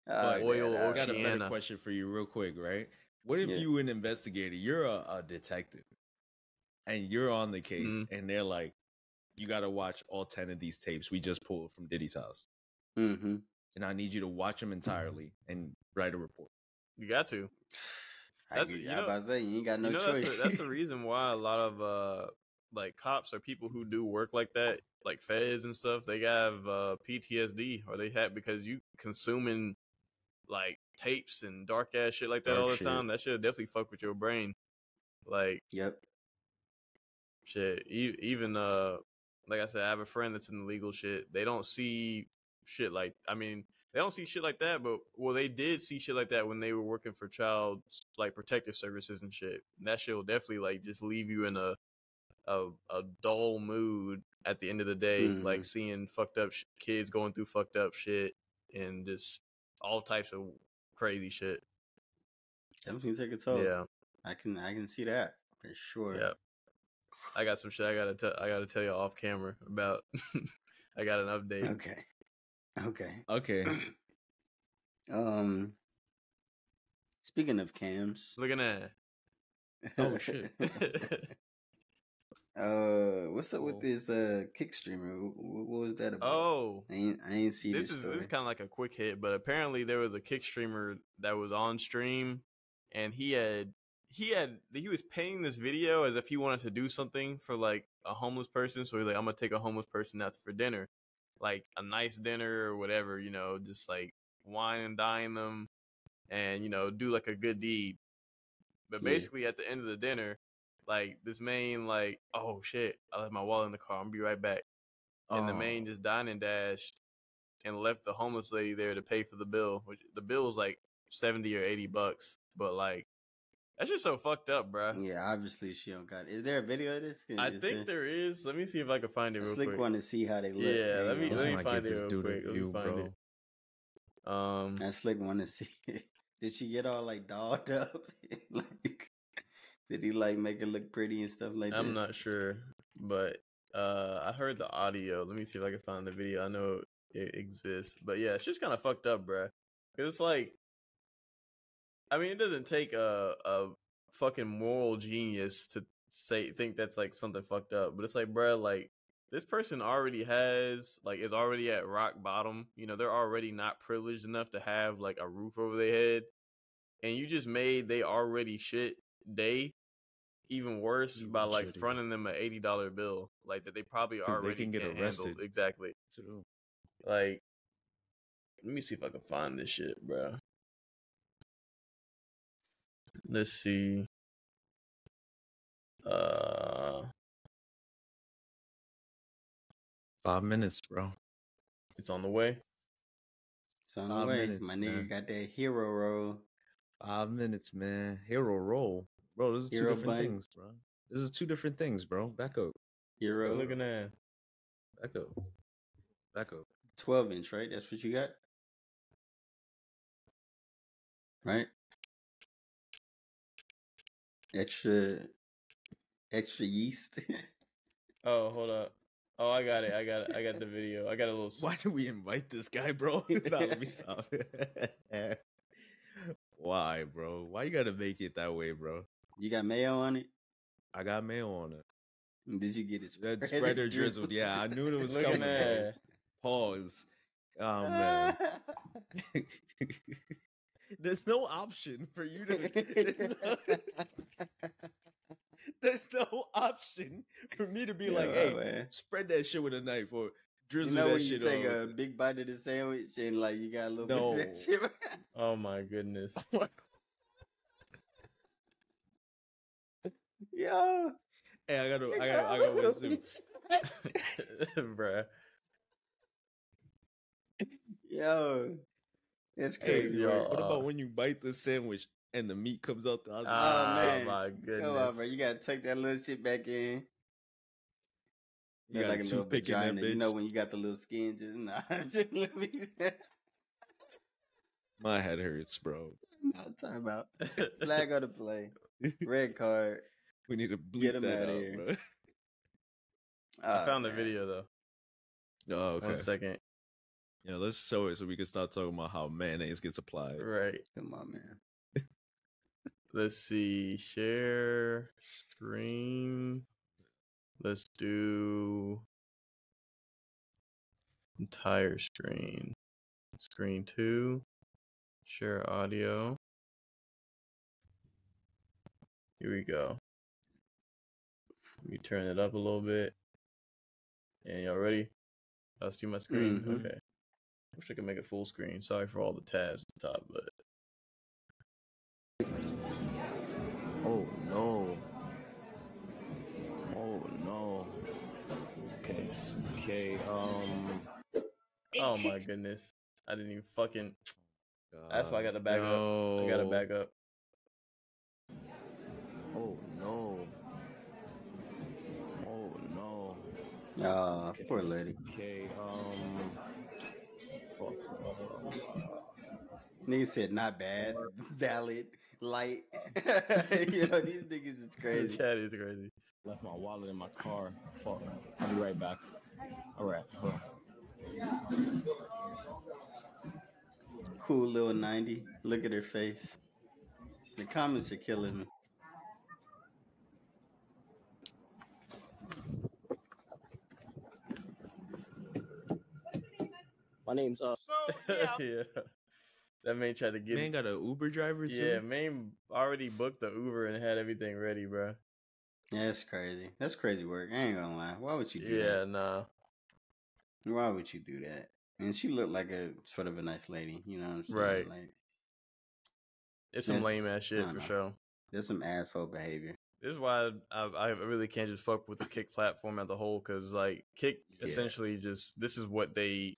Oil I got a better question for you, real quick, right? What if Yeah. you an investigator? You're a, a detective, and you're on the case, Mhm. and they're like, "You got to watch all ten of these tapes we just pulled from Diddy's house, hmm and I need you to watch them entirely and write a report." You got to. I, That's- agree. you I know- about to say you ain't got no you know choice. that's the, that's the reason why a lot of uh like cops or people who do work like that, like feds and stuff, they have uh PTSD or they have because you consuming like tapes and dark ass shit like that Dark all the shit. time. That should definitely fuck with your brain. Like yep. shit e- even uh like i said i have a friend that's in the legal shit they don't see shit like i mean they don't see shit like that but well they did see shit like that when they were working for child like protective services and shit and that shit will definitely like just leave you in a a, a dull mood at the end of the day like seeing fucked up sh- kids going through fucked up shit and just all types of crazy shit Definitely take a toll. yeah I can I can see that for sure. yeah I got some shit I gotta tell I gotta tell you off camera about. I got an update. Okay. Okay. Okay. Um. Speaking of cams. Look at. Oh, shit. uh, what's up Oh. with this uh kick streamer? What, what was that about? Oh, I ain't I ain't see this this. is story. this is kind of like a quick hit, but apparently there was a kick streamer that was on stream, and he had he had he was paying this video as if he wanted to do something for like a homeless person. So he's like, I'm gonna take a homeless person out for dinner, like a nice dinner or whatever, you know, just like wine and dine them, and you know do like a good deed. But Yeah. basically, at the end of the dinner, like this main like, oh shit, I left my wallet in the car. I'm gonna be right back and the Aw. main just dined and dashed and left the homeless lady there to pay for the bill. Which the bill was like seventy or eighty bucks, but like that's just so fucked up, bro. Yeah, obviously she don't got. Is there a video of this? I Is think there is. Let me see if I can find it I real slick quick. want to see how they look. Yeah, Hang let me on. Let's let me find get it this real dude a quick. Let me find bro. it. Um, I slick want to see. Did she get all like dolled up? like, did he like make her look pretty and stuff like that? I'm not sure, but uh, I heard the audio. Let me see if I can find the video. I know it exists, but yeah, it's just kind of fucked up, bruh. it's like, I mean, it doesn't take a a fucking moral genius to say think that's like something fucked up, but it's like, bruh, like this person already has like is already at rock bottom. You know, they're already not privileged enough to have like a roof over their head, and you just made they already shit day even worse Even by like shittier. fronting them an eighty dollar bill, like that they probably 'Cause they already can get arrested. Handle. Exactly. True. Like, let me see if I can find this shit, bro. Let's see. Uh, Five minutes, bro. it's on the way. It's on the way. minutes, My nigga man. got that hero roll. Five minutes, man. Hero roll, bro. Those are two different bike. things, bro. Those are two different things, bro. Back up, Hero. Look at that. back up, back up. 12 inch, right? That's what you got? Right? Extra, extra yeast. Oh, hold up. Oh, I got it. I got it. I got the video. I got a little. Why do we invite this guy, bro? nah, let me stop. Why, bro? Why you gotta make it that way, bro? you got mayo on it? I got mail on it. Did you get it That spread spreader or drizzled. Yeah, I knew it was Look at coming. Pause. Oh man. There's no option for you to. There's no, there's no option for me to be like, hey, man. spread that shit with a knife or You drizzle know that when you take on. a big bite of the sandwich and like you got a little No. bit of that shit. Oh my goodness. Yo, hey, I gotta, I gotta, oh, I gotta wait. Zoom. Bruh. Yo, that's Hey, crazy. yo, work. what uh, about when you bite the sandwich and the meat comes out the other Oh Ah, man, my Come on, bro. You gotta tuck that little shit back in. You got like a a toothpick in that vagina. You know when you got the little skin, just nah, just let me. My head hurts, bro. no, talking about flag on the play, red card. We need to Get bleep him that outta out, here. bro. I Oh, found the video though. Oh, okay. One second. Yeah, let's show it so we can start talking about how mayonnaise gets applied. Right. Come on, man. Let's see. Share screen. Let's do entire screen. Screen two. Share audio. Here we go. Let me turn it up a little bit. And y'all ready? I'll see my screen. Mhm. Okay. Wish I could make it full screen. Sorry for all the tabs at the top, but Oh no. Oh no. Okay, okay, um oh my goodness. I didn't even fucking That's why I got to back up. I gotta no. back up. oh no. Oh no. Oh, poor lady. Okay, um fuck. Nigga said not bad, valid, light. you know these niggas is The crazy. chat is crazy. Left my wallet in my car. Fuck. I'll be right back. All right. Bro. Cool little 90. Look at her face. The comments are killing me. My name's uh. yeah. That man tried to get Man got an Uber driver too. Yeah, man already booked the Uber and had everything ready, bro. Yeah, that's crazy. That's crazy work. I ain't gonna lie. Why would you do that? Yeah, nah. Why would you do that? And she looked like a sort of a nice lady. You know what I'm saying? Right. Like It's some lame ass shit for know. sure. there's some asshole behavior. This is why I, I really can't just fuck with the Kick platform as a whole, because like Kick Yeah. essentially just this is what they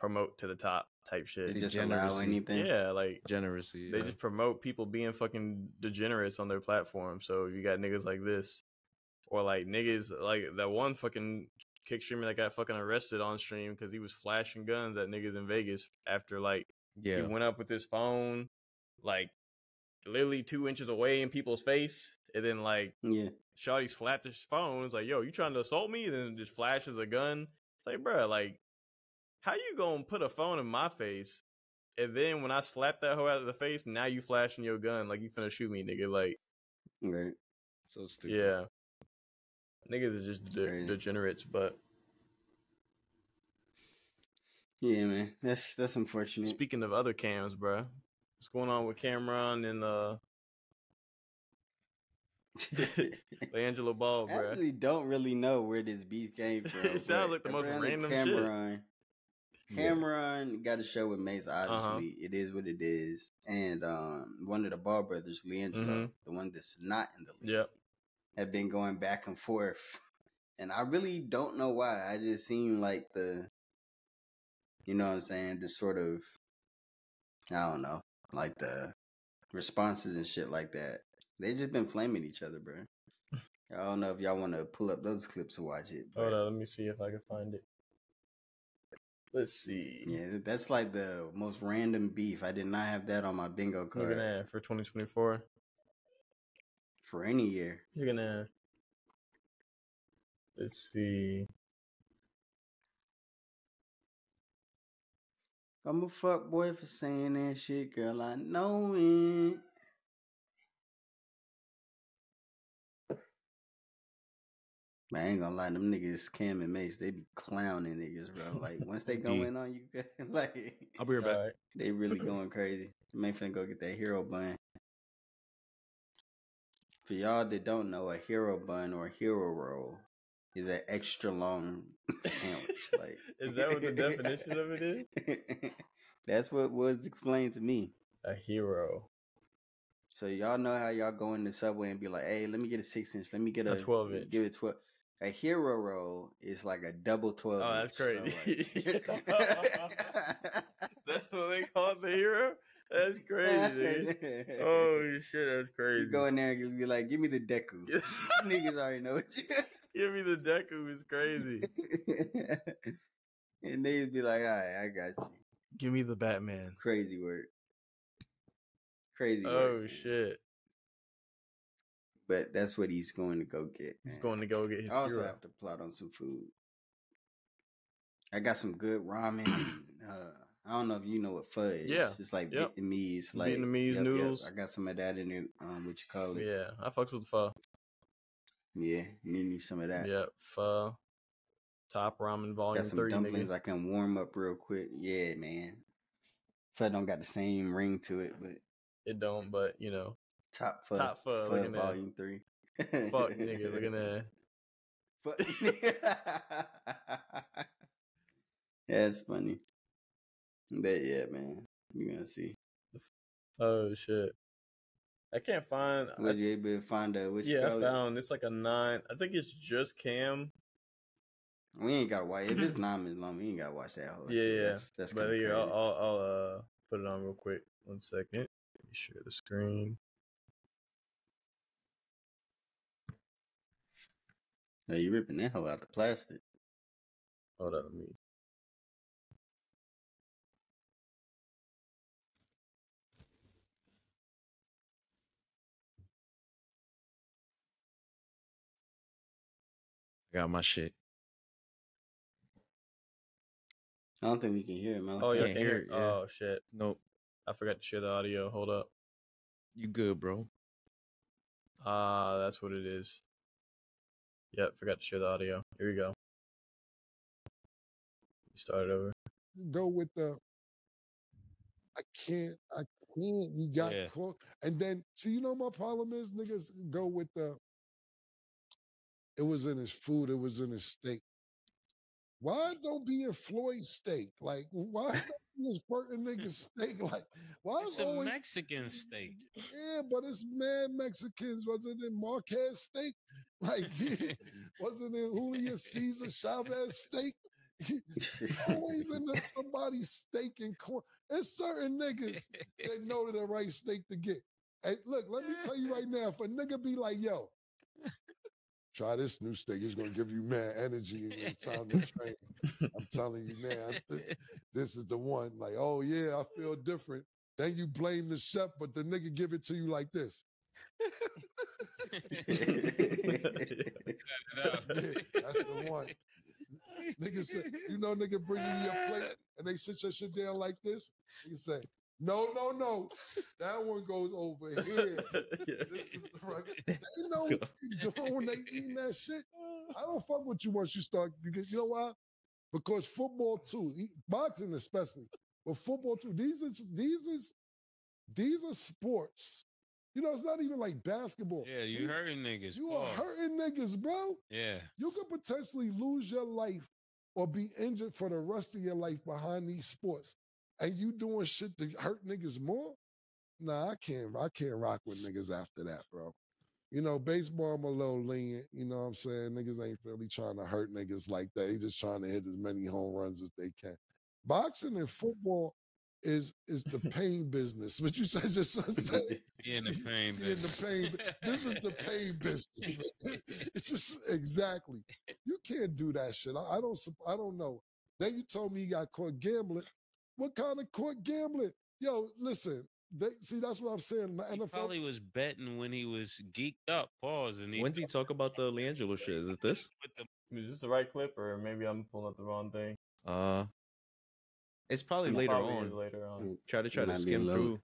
promote to the top type shit. They just allow anything. Yeah, like Generosity. they yeah. just promote people being fucking degenerates on their platform. So you got niggas like this, or like niggas like that one fucking kick streamer that got fucking arrested on stream because he was flashing guns at niggas in Vegas after like yeah. he went up with his phone, like literally two inches away in people's face, and then like Yeah. Shawty slapped his phone. It's like, yo, you trying to assault me? And then just flashes a gun. It's like, bruh, like, how you gonna put a phone in my face? And then when I slap that hoe out of the face, now you flashing your gun like you finna shoot me, nigga. Like, Right. so stupid. yeah. Niggas is just de- Crazy. degenerates, but Yeah, man. That's that's unfortunate. speaking of other cams, bro, what's going on with Cam'ron and uh LiAngelo Ball, bro. I really don't really know where this beef came from. It sounds like the most random shit. Cam'ron, Cam'ron got a show with Mase. Uh-huh. Obviously, it is what it is. And um, one of the Ball brothers, LiAngelo, Mhm. the one that's not in the league, Yep. have been going back and forth. And I really don't know why. I just seem like the, you know what I'm saying, the sort of, I don't know, like the responses and shit like that. They just been flaming each other, bro. I don't know if y'all want to pull up those clips and watch it. Hold But on, let me see if I can find it. Let's see. yeah, that's like the most random beef. I did not have that on my bingo Look at card that for 2024. for any year. Look at that. Let's see. I'm a fuck boy for saying that shit, girl. I know it. Man, I ain't gonna lie, them niggas Cam and Mase, they be clowning niggas, bro. Like once they go in on you, like I'll be right back. Alright. they really going crazy. Man finna go get that hero bun. For y'all that don't know, a hero bun or hero roll is an extra long sandwich. Like Is that what the definition of it is? That's what was explained to me. A hero. So y'all know how y'all go in the subway and be like, "Hey, let me get a six inch. Let me get A a, 12 inch. Give it twelve. A hero roll is like a double twelve. Oh, that's inch, so, crazy. like- That's what they call it, the hero? That's crazy, dude. Oh shit, that's crazy. You go in there and you be like, "Give me the Deku." Niggas already know what you. Give me the Deku is crazy. and they'd be like, "All right, I got you." Give me the Batman. Crazy work. Crazy. work, Oh man. shit. But that's what he's going to go get. He's man. going to go get his I also hero. have to plot on some food. I got some good ramen. and, uh, I don't know if you know what pho is. Yeah. It's like Yep. Vietnamese, like Vietnamese noodles. I got some of that in there. Um, what you call it? Yeah, I fucks with pho. Yeah, need me some of that. Yeah, pho. Top ramen volume got some dumplings nigga. I can warm up real quick. Yeah, man. Pho don't got the same ring to it, but It don't, but you know, top pho. Top pho, look at that. volume three. fuck nigga, look at that. Fuck. That's funny. But yeah, man. You're gonna see. Oh shit. I can't find. Was you able to find a which yeah, I found it's like a nine. I think it's just Cam. We ain't gotta watch if it's nine minutes long, we ain't gotta watch that whole Yeah, yeah. That's, that's but here, I'll. I'll, I'll uh put it on real quick. One second. Let me share the screen. No, you ripping that hole out the plastic. Hold on, let me. I got my shit. I don't think we can hear it, man. Oh, y'all can't can hear hear it, it. yeah. Oh shit! Nope. I forgot to share the audio. Hold up. You good, bro? Ah, that's what it is. Yep, forgot to share the audio. Here we go. Start it over. go with the I can't, I can't. You got Yeah. caught. And then see, you know my problem is niggas go with the it was in his food, it was in his steak. Why don't be in Floyd's steak? Like, why be in niggas steak? Like, why It's is a always Mexican steak. Yeah, but it's mad Mexicans. Wasn't it Marquez steak? Like, wasn't it Julio Cesar Chavez steak? always in the, somebody's steak and corn. There's certain niggas that know the right steak to get. Hey, look, let me tell you right now, if a nigga be like, yo, try this new steak, it's gonna give you mad energy in time to train. I'm telling you man, th- this is the one. Like, oh yeah, I feel different. Then you blame the chef, but the nigga give it to you like this. Yeah, that's the one. Nigga say, you know, nigga bring you your plate and they sit your shit down like this. You say, no, no, no. That one goes over here. This is the right. They know what you doing when they eating that shit. I don't fuck with you once you start because you know why? Because football too, boxing especially, but football too. These is these is these are sports. You know, it's not even like basketball. Yeah, you hurting niggas. You are pause. hurting niggas, bro Yeah. you could potentially lose your life or be injured for the rest of your life behind these sports. And you doing shit to hurt niggas more? Nah, I can't I can't rock with niggas after that, bro. You know, baseball I'm a little lenient, you know what I'm saying? Niggas ain't really trying to hurt niggas like that. They just trying to hit as many home runs as they can. Boxing and football is is the pain business. What you said just said in the pain. in the pain. This is the pain business. It's just exactly. You can't do that shit. I, I don't. I don't know. Then you told me you got caught gambling. What kind of court gambling? Yo, listen. They, see, that's what I'm saying. The He NFL. probably was betting when he was geeked up. Pause. And he When's he talk about the LiAngelo shit? Is it this? with the Is this the right clip, or maybe I'm pulling up the wrong thing? Uh, it's probably It's later Probably on. later on. Try to try to skim through.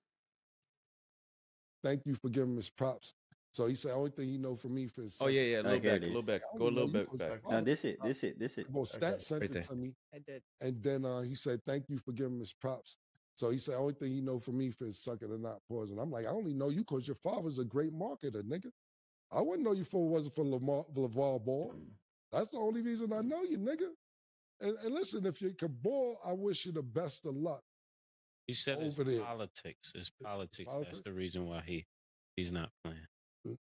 Thank you for giving us props. So he said, only thing he know from me for his. Oh yeah, yeah. A little back, a little back. Go a little you bit 'cause back. your No, this it. This it. This it. Well, Stat Okay, sent right it there. to me. I did. And then uh, he said, "Thank you for giving his props." So he said, "Only thing he know from me for is sucking and not pausing." I'm like, I only know you because your father's a great marketer, nigga. I wouldn't know you for it wasn't for Lamar, LeVar Ball. That's the only reason I know you, nigga. And, and listen, if you can ball, I wish you the best of luck. he said it's there. politics. It's politics. Politics? That's the reason why he he's not playing.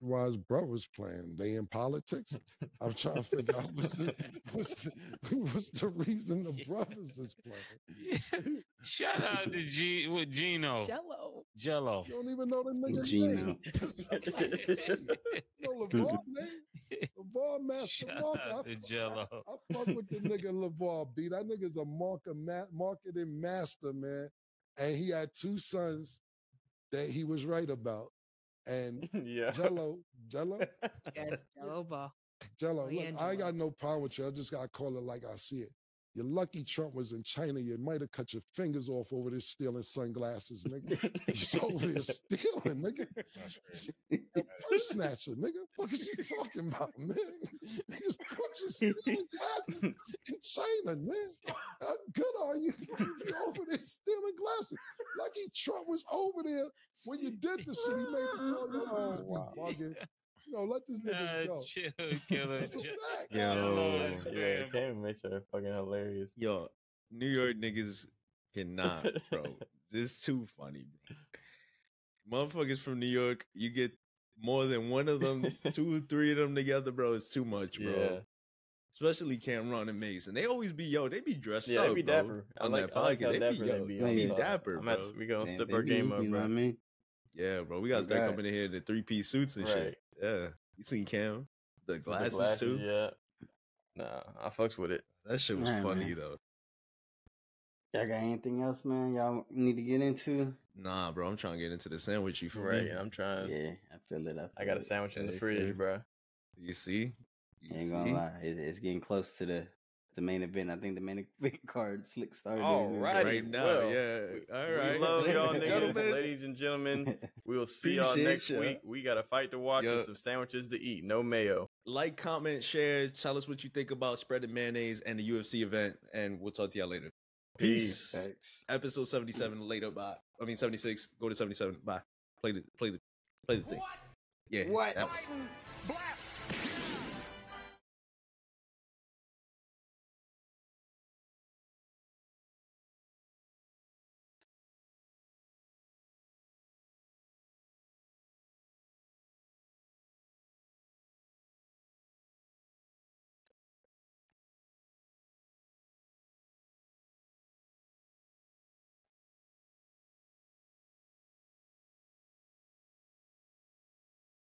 While his brothers playing, they in politics. I'm trying to figure out what's the, what's the, what's the reason the brothers is playing. Shout out to G with Gino Gelo. Gelo. You don't even know the nigga Gino. name. That's what I'm trying to tell you. You know LeVar name? LeVar Master Shout Market. out I, to fuck- Gelo. I fuck with the nigga LeVar B. That nigga's a market ma- marketing master, man. And he had two sons that he was right about. And yeah. Gelo, Gelo, Yes, Gelo ball. Gelo, oh, look, I ain't got no problem with you. I just gotta call it like I see it. You're lucky Trump was in China. You might have cut your fingers off over there stealing sunglasses, nigga. You're over there stealing, nigga. A purse snatcher, nigga. What is you talking about, man? Niggas caught you stealing glasses in China, man. How good are you if you're over there stealing glasses? Lucky Trump was over there when you did the shit. He made the call. Yo, niggas be wow. bugging. You know, let this nigga niggas go. chill, killer. That's a chill. fact. Yo. Gelo is yeah, fam. Cam makes it fucking hilarious. Yo, New York niggas cannot, bro. this is too funny, bro. Motherfuckers from New York, you get more than one of them, two, or three of them together, bro. It's too much, bro. Yeah. Especially Cam'ron and Mason. They always be yo. They be dressed Yeah, up, they be bro, dapper. I on like, that I like podcast. how they dapper be, they yo, be. Yeah, they be stuff. dapper, bro. at, we gonna Man, step our be- game up, know bro. what I mean? Yeah, bro. We gotta They start got- coming in here in the three piece suits and Right. shit. Yeah, you seen Cam? The With the glasses, too. Yeah. Nah, I fucks with it. That shit was Yeah, funny man. though. Y'all got anything else, man? Y'all need to get into? Nah, bro. I'm trying to get into the sandwich. You for Right. me? I'm trying. Yeah, I feel it. I, I feel got a it. sandwich in the Hey, fridge, see? bro. You see? You Ain't gonna lie, it, it's getting close to the the main event. I think the main event card slick started. Alrighty. Right now, well, yeah. All We right. love Ladies y'all and niggas, gentlemen. ladies and gentlemen. We'll see y'all Appreciate next ya. week. We got a fight to watch and some sandwiches to eat. No mayo. Like, comment, share. Tell us what you think about spreading mayonnaise and the UFC event, and we'll talk to y'all later. Peace. Facts. Episode seventy-seven later. Bye. I mean seventy-six. Go to seventy-seven. Bye. Play the play the play the thing. Yeah. What? that one.